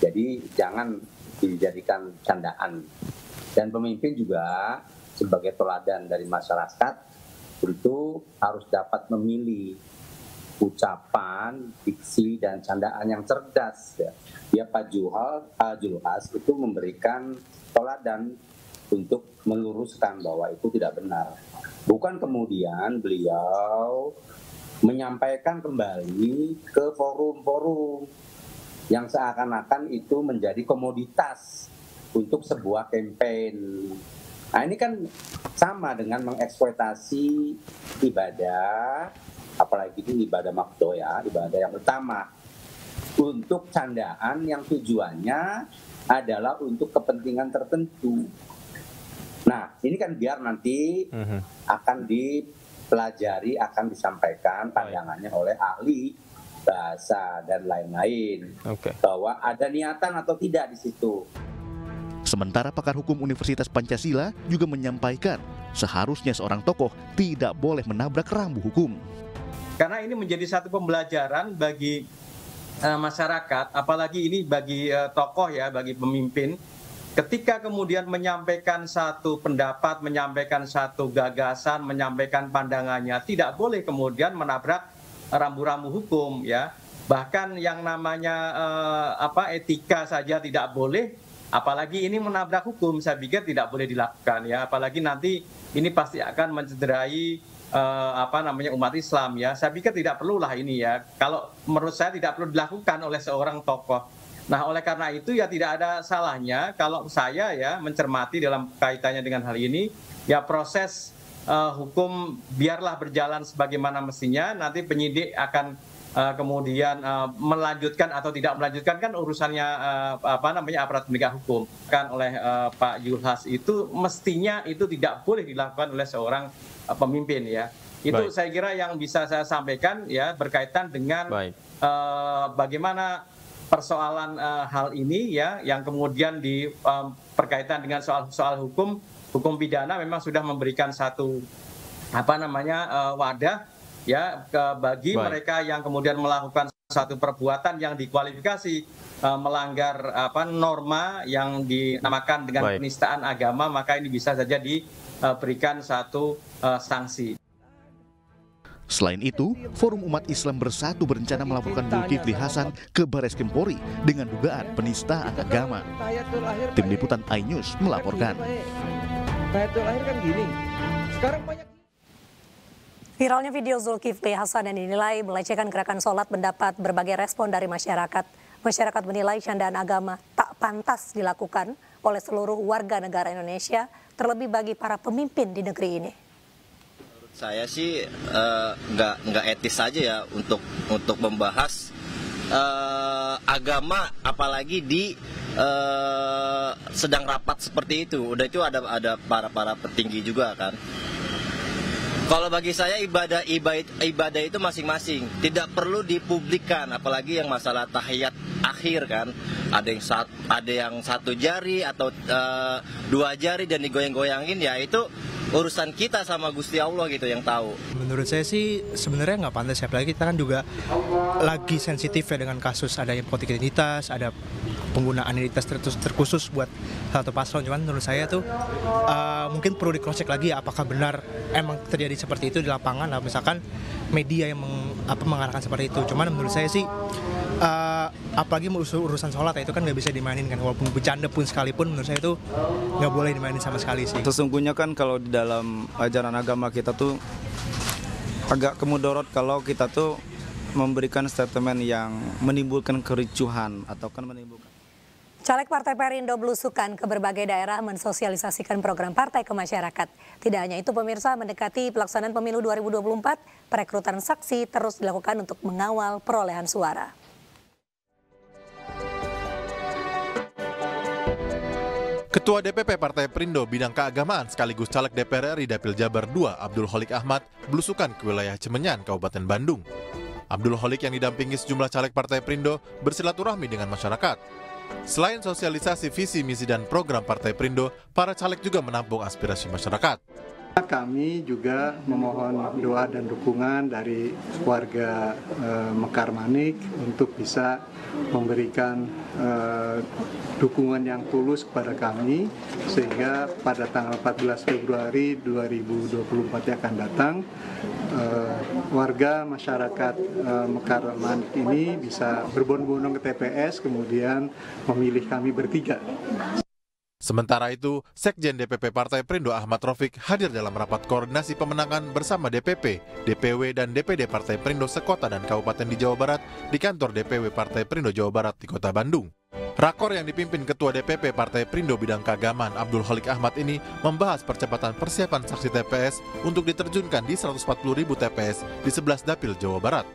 Jadi jangan dijadikan candaan. Dan pemimpin juga sebagai teladan dari masyarakat tentu harus dapat memilih ucapan, diksi dan candaan yang cerdas ya. Ya Pak Juhal, Pak Julhas itu memberikan teladan untuk meluruskan bahwa itu tidak benar. Bukan kemudian beliau menyampaikan kembali ke forum-forum yang seakan-akan itu menjadi komoditas untuk sebuah campaign. Nah ini kan sama dengan mengeksploitasi ibadah apalagi itu ibadah makdo ya, ibadah yang utama. Untuk candaan yang tujuannya adalah untuk kepentingan tertentu. Nah, ini kan biar nanti akan dipelajari, akan disampaikan pandangannya oleh ahli bahasa dan lain-lain. Bahwa ada niatan atau tidak di situ. Sementara pakar hukum Universitas Pancasila juga menyampaikan seharusnya seorang tokoh tidak boleh menabrak rambu hukum. Karena ini menjadi satu pembelajaran bagi uh, masyarakat, apalagi ini bagi uh, tokoh ya, bagi pemimpin. Ketika kemudian menyampaikan satu pendapat, menyampaikan satu gagasan, menyampaikan pandangannya, tidak boleh kemudian menabrak rambu-rambu hukum ya. Bahkan yang namanya uh, apa etika saja tidak boleh, apalagi ini menabrak hukum. Saya pikir tidak boleh dilakukan ya. Apalagi nanti ini pasti akan mencederai uh, apa namanya umat Islam ya. Saya pikir tidak perlulah ini ya. Kalau menurut saya tidak perlu dilakukan oleh seorang tokoh. Nah, oleh karena itu ya tidak ada salahnya kalau saya ya mencermati dalam kaitannya dengan hal ini ya proses uh, hukum biarlah berjalan sebagaimana mestinya. Nanti penyidik akan uh, kemudian uh, melanjutkan atau tidak melanjutkan kan urusannya uh, apa namanya aparat penegak hukum. Kan oleh uh, Pak Julhas itu mestinya itu tidak boleh dilakukan oleh seorang uh, pemimpin ya. Itu Baik. saya kira yang bisa saya sampaikan ya berkaitan dengan uh, bagaimana persoalan uh, hal ini ya yang kemudian di um, berkaitan dengan soal soal hukum hukum pidana memang sudah memberikan satu apa namanya uh, wadah ya ke, bagi Baik. mereka yang kemudian melakukan satu perbuatan yang dikualifikasi uh, melanggar apa norma yang dinamakan dengan Baik. penistaan agama maka ini bisa saja diberikan satu uh, sanksi. Selain itu, Forum Umat Islam Bersatu berencana melaporkan Zulkifli Hasan ke Baris Kempori dengan dugaan penistaan agama. Tim Liputan iNews melaporkan. kan gini. Sekarang banyak Viralnya video Zulkifli Hasan yang dinilai melecehkan gerakan sholat mendapat berbagai respon dari masyarakat. Masyarakat menilai candaan agama tak pantas dilakukan oleh seluruh warga negara Indonesia, terlebih bagi para pemimpin di negeri ini. Saya sih uh, nggak nggak etis saja ya untuk untuk membahas uh, agama apalagi di uh, sedang rapat seperti itu. Udah itu ada ada para para petinggi juga kan kalau bagi saya ibadah ibadah ibadah itu masing-masing. Tidak perlu dipublikkan apalagi yang masalah tahiyat akhir kan. Ada yang satu ada yang satu jari atau uh, dua jari dan digoyang-goyangin ya itu urusan kita sama Gusti Allah gitu yang tahu. Menurut saya sih sebenarnya nggak pantas ya, apalagi kita kan juga lagi sensitif ya dengan kasus ada politik identitas, ada penggunaan identitas terkhusus buat satu paslon. Cuman menurut saya tuh uh, mungkin perlu di cross check lagi ya, apakah benar emang terjadi seperti itu di lapangan. Nah, misalkan media yang meng, apa mengatakan seperti itu. Cuman menurut saya sih uh, apalagi urusan sholat ya, itu kan nggak bisa dimainin kan walaupun bercanda pun sekalipun menurut saya itu nggak boleh dimainin sama sekali sih sesungguhnya kan kalau di dalam ajaran agama kita tuh agak kemudorot kalau kita tuh memberikan statement yang menimbulkan kericuhan atau kan menimbulkan Caleg Partai Perindo belusukan ke berbagai daerah mensosialisasikan program partai ke masyarakat. Tidak hanya itu pemirsa mendekati pelaksanaan pemilu 2024, perekrutan saksi terus dilakukan untuk mengawal perolehan suara. Ketua DPP Partai Perindo bidang keagamaan sekaligus caleg DPR RI Dapil Jabar II Abdul Holik Ahmad belusukan ke wilayah Cemenyan, Kabupaten Bandung. Abdul Holik yang didampingi sejumlah caleg Partai Perindo bersilaturahmi dengan masyarakat. Selain sosialisasi visi, misi, dan program Partai Perindo, para caleg juga menampung aspirasi masyarakat. Kami juga memohon doa dan dukungan dari warga eh, Mekar Manik untuk bisa memberikan eh, dukungan yang tulus kepada kami sehingga pada tanggal 14 Februari 2024 yang akan datang eh, warga masyarakat eh, Mekar Manik ini bisa berbondong-bondong ke TPS kemudian memilih kami bertiga. Sementara itu, Sekjen DPP Partai Perindo Ahmad Rafiq hadir dalam rapat koordinasi pemenangan bersama DPP, DPW, dan DPD Partai Perindo sekota dan kabupaten di Jawa Barat di kantor DPW Partai Perindo Jawa Barat di kota Bandung. Rakor yang dipimpin Ketua DPP Partai Perindo Bidang Keagamaan Abdul Holik Ahmad ini membahas percepatan persiapan saksi TPS untuk diterjunkan di 140 ribu TPS di 11 dapil Jawa Barat.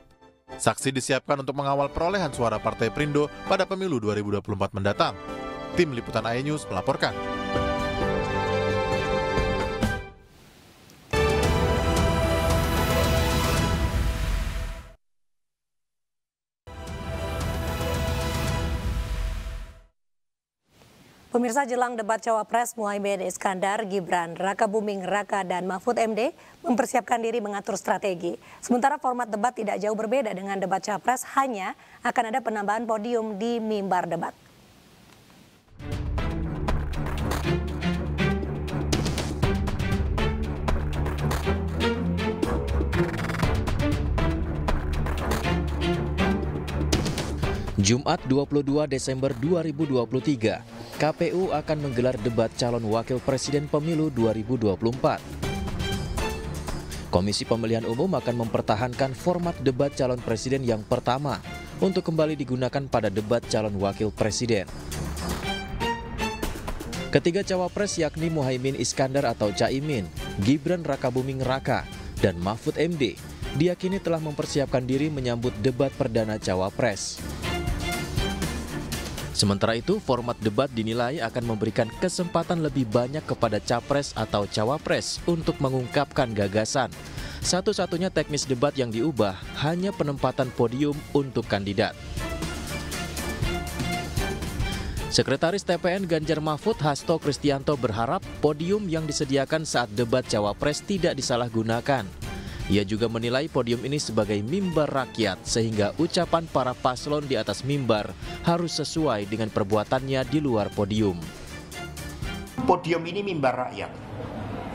Saksi disiapkan untuk mengawal perolehan suara Partai Perindo pada pemilu 2024 mendatang. Tim Liputan iNews melaporkan. Pemirsa jelang debat Cawapres Muhaimin Iskandar, Gibran, Raka Buming Raka, dan Mahfud MD mempersiapkan diri mengatur strategi. Sementara format debat tidak jauh berbeda dengan debat Cawapres, hanya akan ada penambahan podium di mimbar debat. Jumat 22 Desember 2023, KPU akan menggelar debat calon wakil presiden pemilu 2024. Komisi Pemilihan Umum akan mempertahankan format debat calon presiden yang pertama untuk kembali digunakan pada debat calon wakil presiden. Ketiga cawapres yakni Muhaimin Iskandar atau Caimin, Gibran Rakabuming Raka, dan Mahfud MD diyakini telah mempersiapkan diri menyambut debat perdana cawapres. Sementara itu, format debat dinilai akan memberikan kesempatan lebih banyak kepada capres atau cawapres untuk mengungkapkan gagasan. Satu-satunya teknis debat yang diubah hanya penempatan podium untuk kandidat. Sekretaris TPN Ganjar Mahfud Hasto Kristianto berharap podium yang disediakan saat debat cawapres tidak disalahgunakan. Ia juga menilai podium ini sebagai mimbar rakyat sehingga ucapan para paslon di atas mimbar harus sesuai dengan perbuatannya di luar podium. Podium ini mimbar rakyat.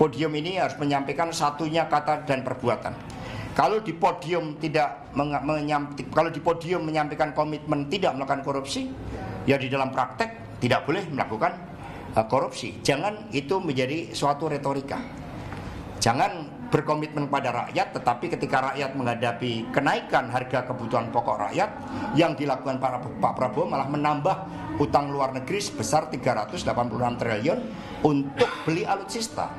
Podium ini harus menyampaikan satunya kata dan perbuatan. Kalau di podium tidak kalau di podium menyampaikan komitmen tidak melakukan korupsi, ya di dalam praktek tidak boleh melakukan uh, korupsi. Jangan itu menjadi suatu retorika. Jangan berkomitmen pada rakyat, tetapi ketika rakyat menghadapi kenaikan harga kebutuhan pokok rakyat yang dilakukan para Pak Prabowo malah menambah utang luar negeri sebesar 386 triliun untuk beli alutsista.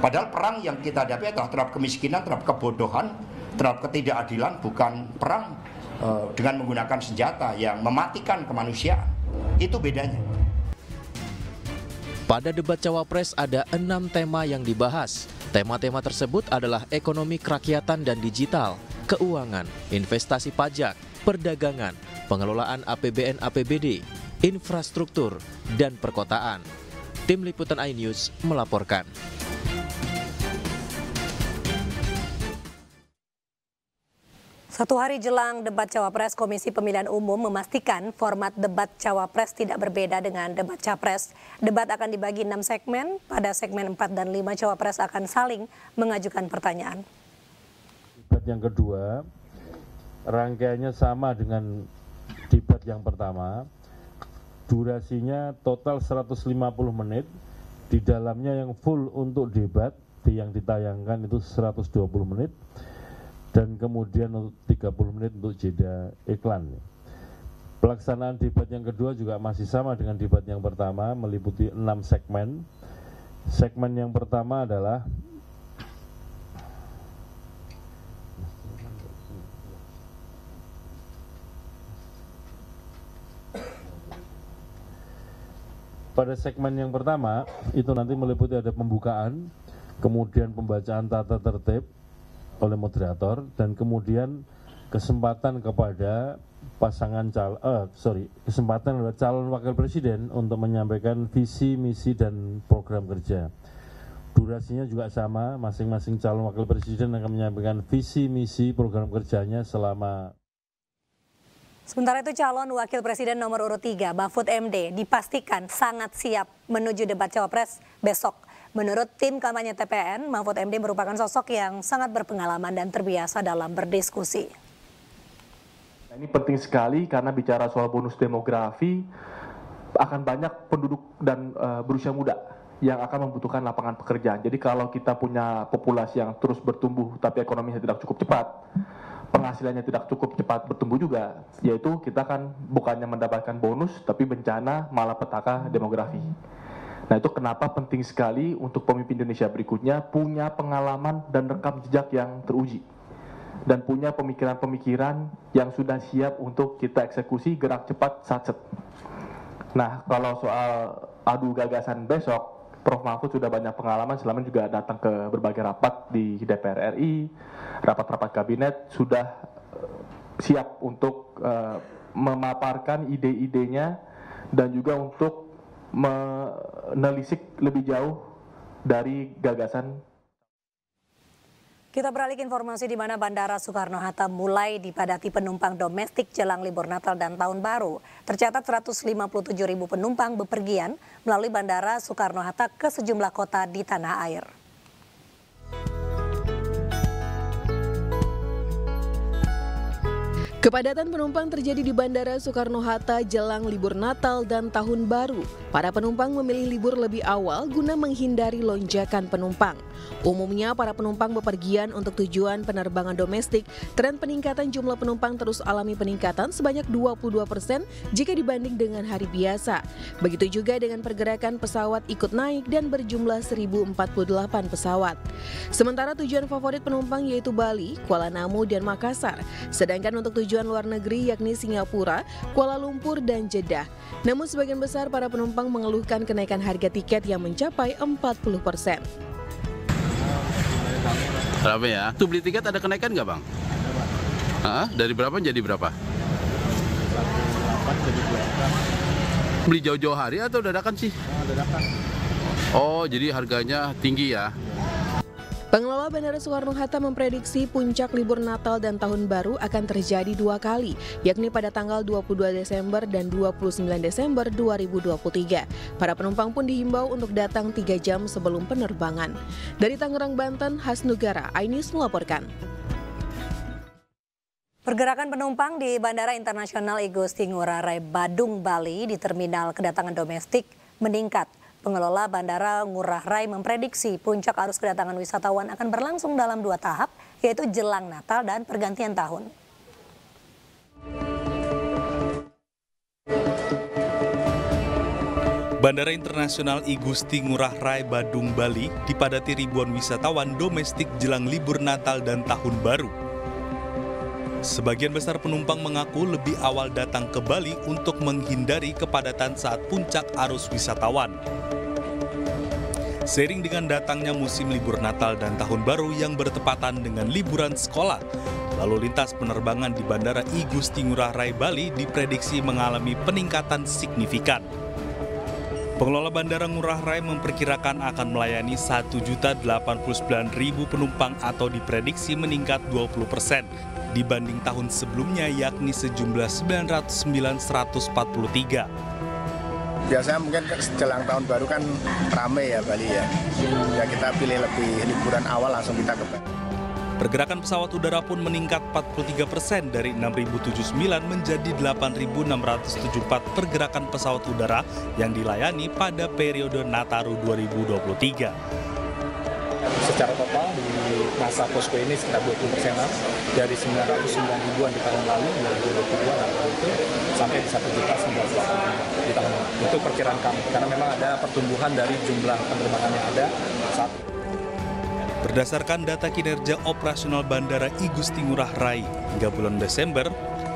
Padahal perang yang kita hadapi adalah terhadap kemiskinan, terhadap kebodohan, terhadap ketidakadilan, bukan perang uh, dengan menggunakan senjata yang mematikan kemanusiaan. Itu bedanya. Pada debat Cawapres ada enam tema yang dibahas. Tema-tema tersebut adalah ekonomi kerakyatan dan digital, keuangan, investasi pajak, perdagangan, pengelolaan APBN APBD, infrastruktur, dan perkotaan. Tim Liputan iNews melaporkan. Satu hari jelang debat Cawapres, Komisi Pemilihan Umum memastikan format debat Cawapres tidak berbeda dengan debat Capres. Debat akan dibagi enam segmen, pada segmen 4 dan 5 Cawapres akan saling mengajukan pertanyaan. Debat yang kedua, rangkaiannya sama dengan debat yang pertama, durasinya total 150 menit, di dalamnya yang full untuk debat, yang ditayangkan itu 120 menit, dan kemudian 30 menit untuk jeda iklan. Pelaksanaan debat yang kedua juga masih sama dengan debat yang pertama, meliputi 6 segmen. Segmen yang pertama adalah pada segmen yang pertama itu nanti meliputi ada pembukaan, kemudian pembacaan tata tertib oleh moderator dan kemudian kesempatan kepada pasangan cal eh, sorry kesempatan adalah calon wakil presiden untuk menyampaikan visi misi dan program kerja durasinya juga sama masing-masing calon wakil presiden akan menyampaikan visi misi program kerjanya selama Sementara itu calon wakil presiden nomor urut 3 Mahfud MD dipastikan sangat siap menuju debat cawapres besok. Menurut tim kampanye TPN, Mahfud MD merupakan sosok yang sangat berpengalaman dan terbiasa dalam berdiskusi. Ini penting sekali karena bicara soal bonus demografi akan banyak penduduk dan uh, berusia muda yang akan membutuhkan lapangan pekerjaan. Jadi kalau kita punya populasi yang terus bertumbuh tapi ekonominya tidak cukup cepat, penghasilannya tidak cukup cepat bertumbuh juga, yaitu kita kan bukannya mendapatkan bonus, tapi bencana malah petaka demografi. Nah itu kenapa penting sekali untuk pemimpin Indonesia berikutnya punya pengalaman dan rekam jejak yang teruji. Dan punya pemikiran-pemikiran yang sudah siap untuk kita eksekusi gerak cepat satset. Nah kalau soal adu gagasan besok, Prof. Mahfud sudah banyak pengalaman selama juga datang ke berbagai rapat di DPR RI, rapat-rapat kabinet sudah eh, siap untuk uh, memaparkan ide-idenya dan juga untuk menelisik lebih jauh dari gagasan kita beralih ke informasi di mana Bandara Soekarno-Hatta mulai dipadati penumpang domestik jelang libur Natal dan Tahun Baru. Tercatat 157 ribu penumpang bepergian melalui Bandara Soekarno-Hatta ke sejumlah kota di tanah air. Kepadatan penumpang terjadi di Bandara Soekarno-Hatta jelang libur Natal dan Tahun Baru. Para penumpang memilih libur lebih awal guna menghindari lonjakan penumpang. Umumnya para penumpang bepergian untuk tujuan penerbangan domestik, tren peningkatan jumlah penumpang terus alami peningkatan sebanyak 22 persen jika dibanding dengan hari biasa. Begitu juga dengan pergerakan pesawat ikut naik dan berjumlah 1048 pesawat. Sementara tujuan favorit penumpang yaitu Bali, Kuala Namu, dan Makassar. Sedangkan untuk tujuan tujuan luar negeri yakni Singapura, Kuala Lumpur, dan Jeddah. Namun sebagian besar para penumpang mengeluhkan kenaikan harga tiket yang mencapai 40 persen. Berapa ya? Tuh beli tiket ada kenaikan nggak bang? Hah? Dari berapa jadi berapa? Beli jauh-jauh hari atau dadakan sih? Dadakan. Oh, jadi harganya tinggi ya? Pengelola Bandara Soekarno-Hatta memprediksi puncak libur Natal dan Tahun Baru akan terjadi dua kali, yakni pada tanggal 22 Desember dan 29 Desember 2023. Para penumpang pun dihimbau untuk datang tiga jam sebelum penerbangan. Dari Tangerang, Banten, Hasnugara, Ainis melaporkan. Pergerakan penumpang di Bandara Internasional Igusti Ngurah Rai Badung, Bali di terminal kedatangan domestik meningkat Pengelola Bandara Ngurah Rai memprediksi puncak arus kedatangan wisatawan akan berlangsung dalam dua tahap, yaitu jelang Natal dan pergantian tahun. Bandara Internasional Igusti Ngurah Rai Badung Bali dipadati ribuan wisatawan domestik jelang libur Natal dan Tahun Baru. Sebagian besar penumpang mengaku lebih awal datang ke Bali untuk menghindari kepadatan saat puncak arus wisatawan. Sering dengan datangnya musim libur Natal dan Tahun Baru yang bertepatan dengan liburan sekolah, lalu lintas penerbangan di Bandara I Gusti Ngurah Rai Bali diprediksi mengalami peningkatan signifikan. Pengelola Bandara Ngurah Rai memperkirakan akan melayani 1.089.000 penumpang atau diprediksi meningkat 20 persen dibanding tahun sebelumnya yakni sejumlah 909.143 biasanya mungkin jelang tahun baru kan rame ya Bali ya. Ya kita pilih lebih liburan awal langsung kita ke Bali. Pergerakan pesawat udara pun meningkat 43 persen dari 6.079 menjadi 8.674 pergerakan pesawat udara yang dilayani pada periode Nataru 2023 secara total di masa posko ini sekitar 20 persenan dari 909 ribuan di tahun lalu 2022 itu sampai di 1 juta 900 di tahun lalu. Itu perkiraan kami karena memang ada pertumbuhan dari jumlah penerbangan yang ada saat Berdasarkan data kinerja operasional Bandara I Gusti Ngurah Rai hingga bulan Desember,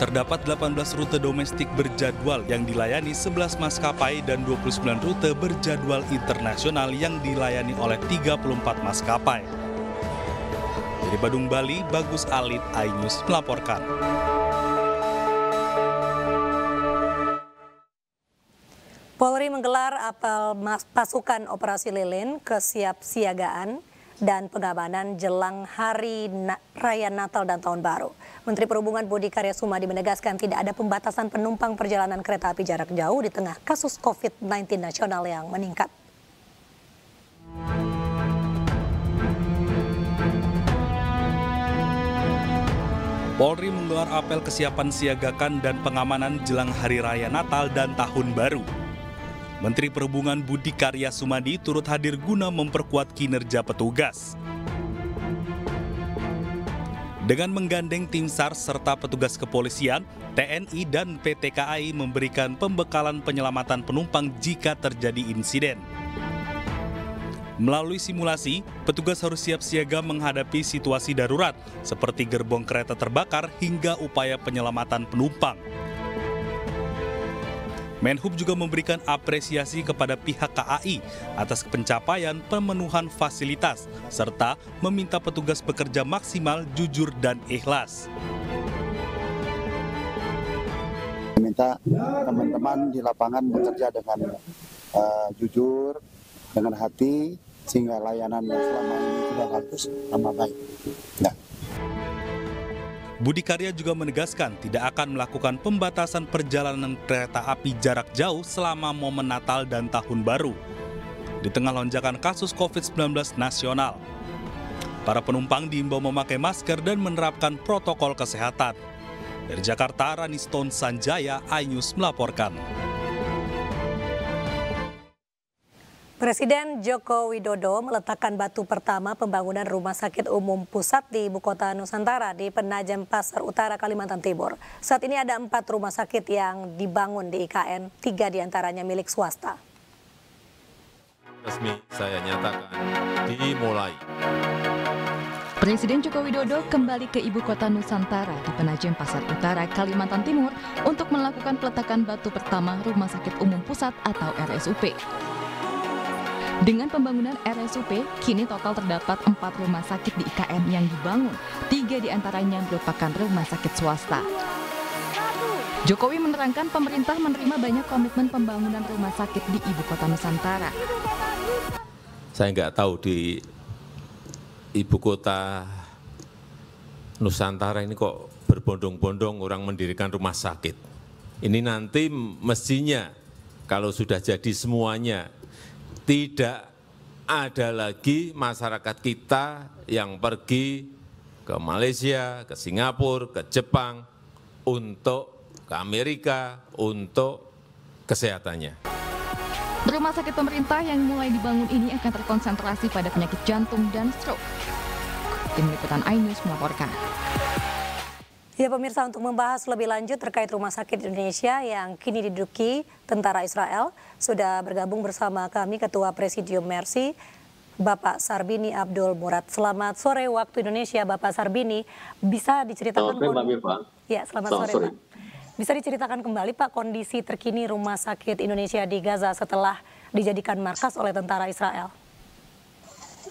Terdapat 18 rute domestik berjadwal yang dilayani 11 maskapai dan 29 rute berjadwal internasional yang dilayani oleh 34 maskapai. Dari Badung, Bali, Bagus Alit, iNews melaporkan. Polri menggelar apel pasukan operasi lilin kesiapsiagaan dan pengamanan jelang hari Raya Natal dan Tahun Baru. Menteri Perhubungan Budi Karya Sumadi menegaskan tidak ada pembatasan penumpang perjalanan kereta api jarak jauh di tengah kasus COVID-19 nasional yang meningkat. Polri menggelar apel kesiapan siagakan dan pengamanan jelang Hari Raya Natal dan Tahun Baru. Menteri Perhubungan Budi Karya Sumadi turut hadir guna memperkuat kinerja petugas. Dengan menggandeng tim SAR serta petugas kepolisian, TNI dan PT KAI memberikan pembekalan penyelamatan penumpang jika terjadi insiden. Melalui simulasi, petugas harus siap siaga menghadapi situasi darurat seperti gerbong kereta terbakar hingga upaya penyelamatan penumpang. Menhub juga memberikan apresiasi kepada pihak KAI atas pencapaian pemenuhan fasilitas serta meminta petugas bekerja maksimal, jujur, dan ikhlas. Minta teman-teman di lapangan bekerja dengan uh, jujur, dengan hati, sehingga layanan yang selama ini sudah bagus tambah baik. Nah. Budi Karya juga menegaskan tidak akan melakukan pembatasan perjalanan kereta api jarak jauh selama momen Natal dan Tahun Baru. Di tengah lonjakan kasus COVID-19 nasional, para penumpang diimbau memakai masker dan menerapkan protokol kesehatan. Dari Jakarta, Raniston Sanjaya, iNews melaporkan. Presiden Joko Widodo meletakkan batu pertama pembangunan Rumah Sakit Umum Pusat di Ibu Kota Nusantara di Penajem Pasar Utara, Kalimantan Timur. Saat ini ada empat rumah sakit yang dibangun di IKN, tiga di antaranya milik swasta. Resmi saya nyatakan dimulai. Presiden Joko Widodo kembali ke ibu kota Nusantara di Penajem Pasar Utara, Kalimantan Timur untuk melakukan peletakan batu pertama Rumah Sakit Umum Pusat atau RSUP. Dengan pembangunan RSUP, kini total terdapat empat rumah sakit di IKN yang dibangun. Tiga di antaranya merupakan rumah sakit swasta. Jokowi menerangkan pemerintah menerima banyak komitmen pembangunan rumah sakit di ibu kota Nusantara. Saya nggak tahu di ibu kota Nusantara ini kok berbondong-bondong orang mendirikan rumah sakit. Ini nanti mestinya kalau sudah jadi semuanya tidak ada lagi masyarakat kita yang pergi ke Malaysia, ke Singapura, ke Jepang untuk ke Amerika untuk kesehatannya. Rumah sakit pemerintah yang mulai dibangun ini akan terkonsentrasi pada penyakit jantung dan stroke. Tim Liputan iNews melaporkan. Ya pemirsa untuk membahas lebih lanjut terkait Rumah Sakit Indonesia yang kini diduduki tentara Israel, sudah bergabung bersama kami Ketua Presidium Mercy, Bapak Sarbini Abdul Murad. Selamat sore waktu Indonesia, Bapak Sarbini. Bisa diceritakan selamat sore, Mbak Ya, selamat, selamat sore, sore, Pak. Bisa diceritakan kembali Pak kondisi terkini Rumah Sakit Indonesia di Gaza setelah dijadikan markas oleh tentara Israel?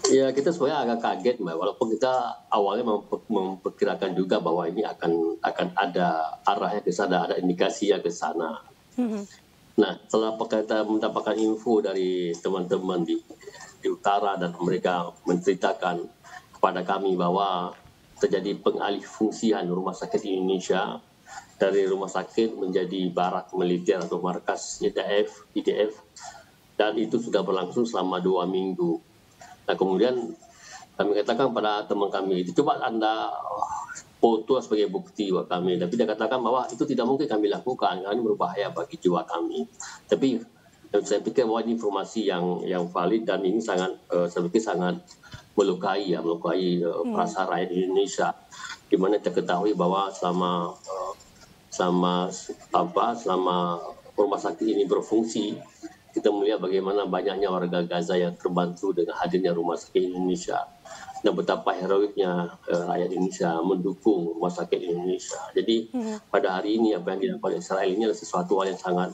Ya kita sebenarnya agak kaget mbak, walaupun kita awalnya memperkirakan juga bahwa ini akan akan ada arahnya ke sana, ada indikasinya ke sana. Mm-hmm. Nah setelah kita mendapatkan info dari teman-teman di, di utara dan mereka menceritakan kepada kami bahwa terjadi pengalih fungsian rumah sakit di Indonesia dari rumah sakit menjadi barak militer atau markas IDF, IDF dan itu sudah berlangsung selama dua minggu Nah kemudian kami katakan pada teman kami itu coba anda foto sebagai bukti buat kami. Tapi dia katakan bahwa itu tidak mungkin kami lakukan karena ini berbahaya bagi jiwa kami. Tapi saya pikir bahwa ini informasi yang yang valid dan ini sangat uh, saya pikir sangat melukai ya melukai uh, perasaan rakyat Indonesia di mana kita ketahui bahwa selama uh, selama apa selama rumah sakit ini berfungsi kita melihat bagaimana banyaknya warga Gaza yang terbantu dengan hadirnya rumah sakit Indonesia. dan betapa heroiknya uh, rakyat Indonesia mendukung rumah sakit Indonesia. Jadi pada hari ini apa yang dilakukan Israel ini adalah sesuatu hal yang sangat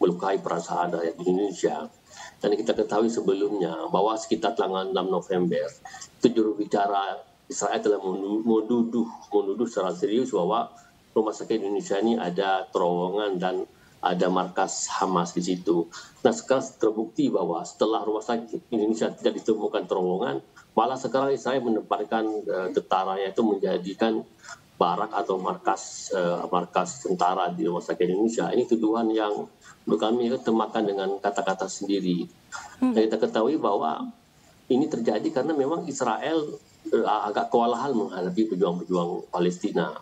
melukai perasaan rakyat Indonesia. Dan kita ketahui sebelumnya bahwa sekitar tanggal 6 November itu juru bicara Israel telah menuduh menuduh secara serius bahwa rumah sakit Indonesia ini ada terowongan dan ada markas Hamas di situ. Nah sekarang terbukti bahwa setelah rumah sakit Indonesia tidak ditemukan terowongan, malah sekarang Israel menempatkan uh, tentaranya itu menjadikan barak atau markas uh, markas tentara di rumah sakit Indonesia. Ini tuduhan yang menurut kami termakan dengan kata-kata sendiri. Dan kita ketahui bahwa ini terjadi karena memang Israel uh, agak kewalahan menghadapi pejuang-pejuang Palestina.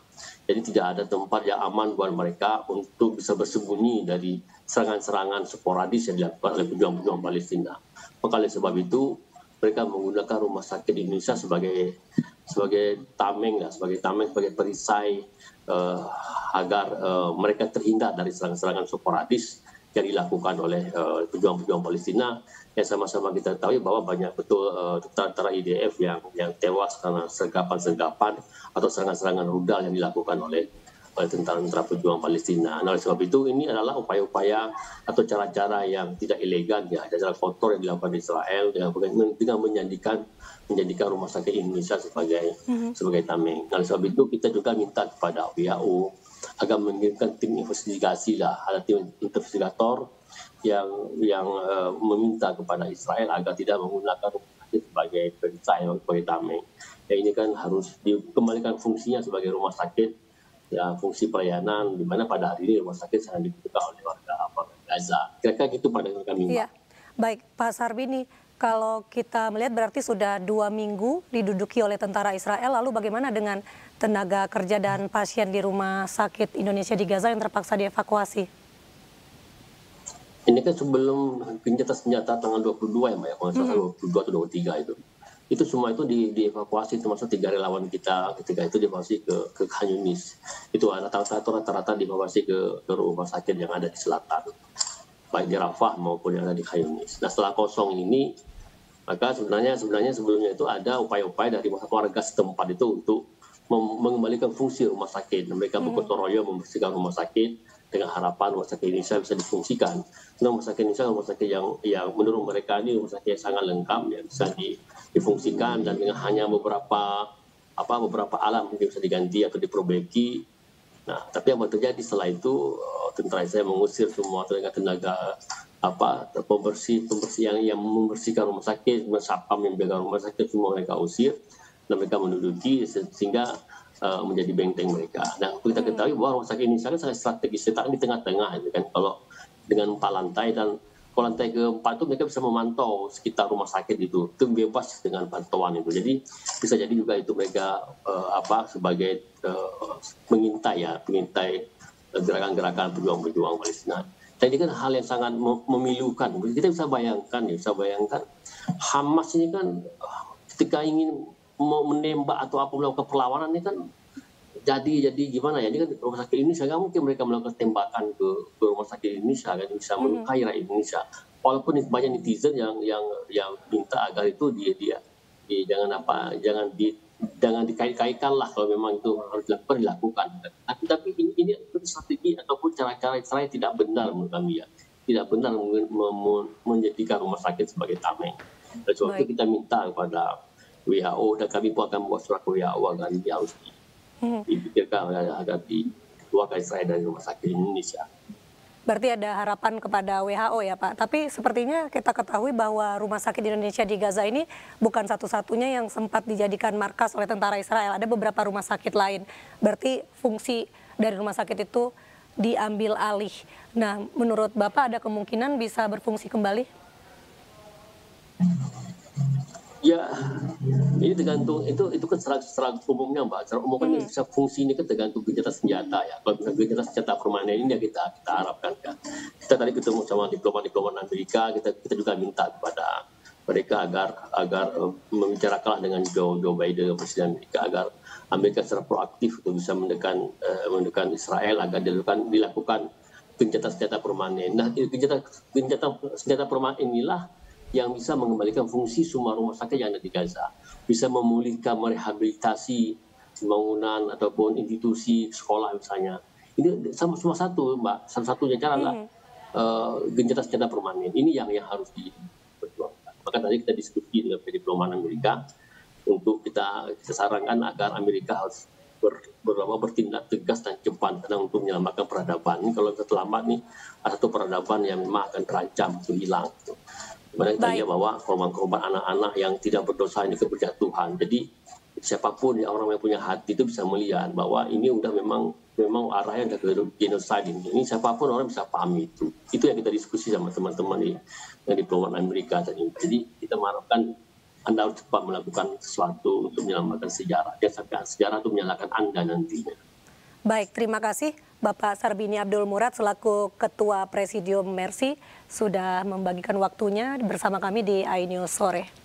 Jadi tidak ada tempat yang aman buat mereka untuk bisa bersembunyi dari serangan-serangan sporadis yang dilakukan oleh pejuang-pejuang Palestina. Maka oleh sebab itu mereka menggunakan rumah sakit di Indonesia sebagai sebagai tameng ya, sebagai tameng sebagai perisai uh, agar uh, mereka terhindar dari serangan-serangan sporadis yang dilakukan oleh pejuang-pejuang uh, Palestina yang sama-sama kita tahu bahwa banyak betul uh, tentara IDF yang yang tewas karena sergapan-sergapan atau serangan-serangan rudal yang dilakukan oleh oleh tentara-tentara pejuang Palestina. Nah, oleh sebab itu ini adalah upaya-upaya atau cara-cara yang tidak elegan ya, cara kotor yang dilakukan Israel dengan dengan menjadikan menjadikan rumah sakit Indonesia sebagai mm-hmm. sebagai tameng. Nah, oleh sebab itu kita juga minta kepada WHO agar mengirimkan tim investigasi lah, ada tim investigator yang yang uh, meminta kepada Israel agar tidak menggunakan rumah sakit sebagai perisai tameng. Ya ini kan harus dikembalikan fungsinya sebagai rumah sakit ya fungsi pelayanan di mana pada hari ini rumah sakit sangat dibutuhkan oleh warga Gaza. Kira-kira gitu pada kami. Iya. Baik, Pak Sarbini, kalau kita melihat berarti sudah dua minggu diduduki oleh tentara Israel, lalu bagaimana dengan tenaga kerja dan pasien di rumah sakit Indonesia di Gaza yang terpaksa dievakuasi? Ini kan sebelum gencatan senjata tanggal 22 ya Mbak ya, kalau salah mm -hmm. 22 atau 23 itu. Itu semua itu di, dievakuasi termasuk tiga relawan kita ketika itu dievakuasi ke ke Khan Yunis. Itu rata-rata rata-rata dievakuasi ke, ke rumah sakit yang ada di selatan. Baik di Rafah maupun yang ada di Khan Yunis. Nah setelah kosong ini maka sebenarnya sebenarnya sebelumnya itu ada upaya-upaya dari warga setempat itu untuk mengembalikan fungsi rumah sakit. Mereka hmm. bergotong royong membersihkan rumah sakit dengan harapan rumah sakit Indonesia bisa difungsikan. Karena rumah sakit Indonesia rumah sakit yang yang menurut mereka ini rumah sakit yang sangat lengkap yang bisa difungsikan dan dengan hanya beberapa apa beberapa alat mungkin bisa diganti atau diperbaiki. Nah, tapi yang terjadi setelah itu eh, tentara saya mengusir semua tenaga-tenaga apa pembersih pembersih yang yang membersihkan rumah sakit, mensapam yang rumah sakit semua mereka usir dan mereka menduduki sehingga uh, menjadi benteng mereka. Nah, kita ketahui bahwa rumah sakit ini sangat sangat strategis, letaknya di tengah-tengah, itu kan. Kalau dengan empat lantai dan kalau lantai keempat itu mereka bisa memantau sekitar rumah sakit itu, itu bebas dengan pantauan itu. Jadi bisa jadi juga itu mereka uh, apa sebagai uh, mengintai ya, mengintai gerakan-gerakan pejuang-pejuang Palestina. Ini kan hal yang sangat memilukan. Kita bisa bayangkan, ya, bisa bayangkan Hamas ini kan ketika ingin mau menembak atau apa melakukan perlawanan ini kan jadi jadi gimana ya? Ini kan rumah sakit Indonesia nggak mungkin mereka melakukan tembakan ke, ke rumah sakit Indonesia kan? Bisa melukai rakyat Indonesia. Walaupun banyak netizen yang yang yang minta agar itu dia dia, dia jangan apa jangan di jangan dikait-kaitkan lah kalau memang itu harus dilakukan dilakukan. Tapi tapi ini, ini strategi ataupun cara-cara saya tidak benar menurut kami ya. Tidak benar menjadikan rumah sakit sebagai tameng. Oleh sebab itu kita minta kepada WHO dan kami pun akan membuat surat ke WHO agar ini harus hmm. dipikirkan agar dikeluarkan Israel dari rumah sakit Indonesia. Berarti ada harapan kepada WHO ya Pak. Tapi sepertinya kita ketahui bahwa rumah sakit Indonesia di Gaza ini bukan satu-satunya yang sempat dijadikan markas oleh tentara Israel. Ada beberapa rumah sakit lain. Berarti fungsi dari rumah sakit itu diambil alih. Nah, menurut Bapak ada kemungkinan bisa berfungsi kembali? Ya, ini tergantung itu itu kan secara, secara umumnya mbak. Secara umum kan hmm. bisa fungsi ini kan tergantung gencatan senjata ya. Kalau misalnya gencatan senjata permanen ini ya kita kita harapkan kan. Kita tadi ketemu sama diplomat-diplomat Amerika, kita kita juga minta kepada mereka agar agar uh, membicarakan dengan Joe Joe Biden presiden Amerika agar Amerika secara proaktif untuk bisa mendekan uh, mendekan Israel agar dilakukan dilakukan gencatan senjata permanen. Nah, gencatan gencatan senjata permanen inilah yang bisa mengembalikan fungsi semua rumah sakit yang ada di Gaza, bisa memulihkan, merehabilitasi bangunan ataupun institusi sekolah misalnya. Ini sama semua satu, Mbak. Salah satunya cara adalah uh, genjatan secara permanen. Ini yang yang harus diperjuangkan. Maka tadi kita diskusi dengan PD Perumahan Amerika untuk kita, kita sarankan agar Amerika harus ber, ber, bertindak tegas dan cepat karena untuk menyelamatkan peradaban. Ini kalau terlambat nih ada satu peradaban yang memang akan terancam untuk hilang. Kita lihat bahwa korban-korban anak-anak yang tidak berdosa ini keberjatuhan. Jadi siapa pun ya orang yang punya hati itu bisa melihat bahwa ini udah memang memang arahnya ke genocide ini. Ini siapa pun orang bisa pahami itu. Itu yang kita diskusi sama teman-teman di yang diplomat Amerika tadi. Jadi kita mengharapkan anda harus cepat melakukan sesuatu untuk menyelamatkan sejarah. Jangan sampai sejarah itu menyalahkan Anda nantinya. Baik, terima kasih Bapak Sarbini Abdul Murad selaku Ketua Presidium Mercy sudah membagikan waktunya bersama kami di iNews sore.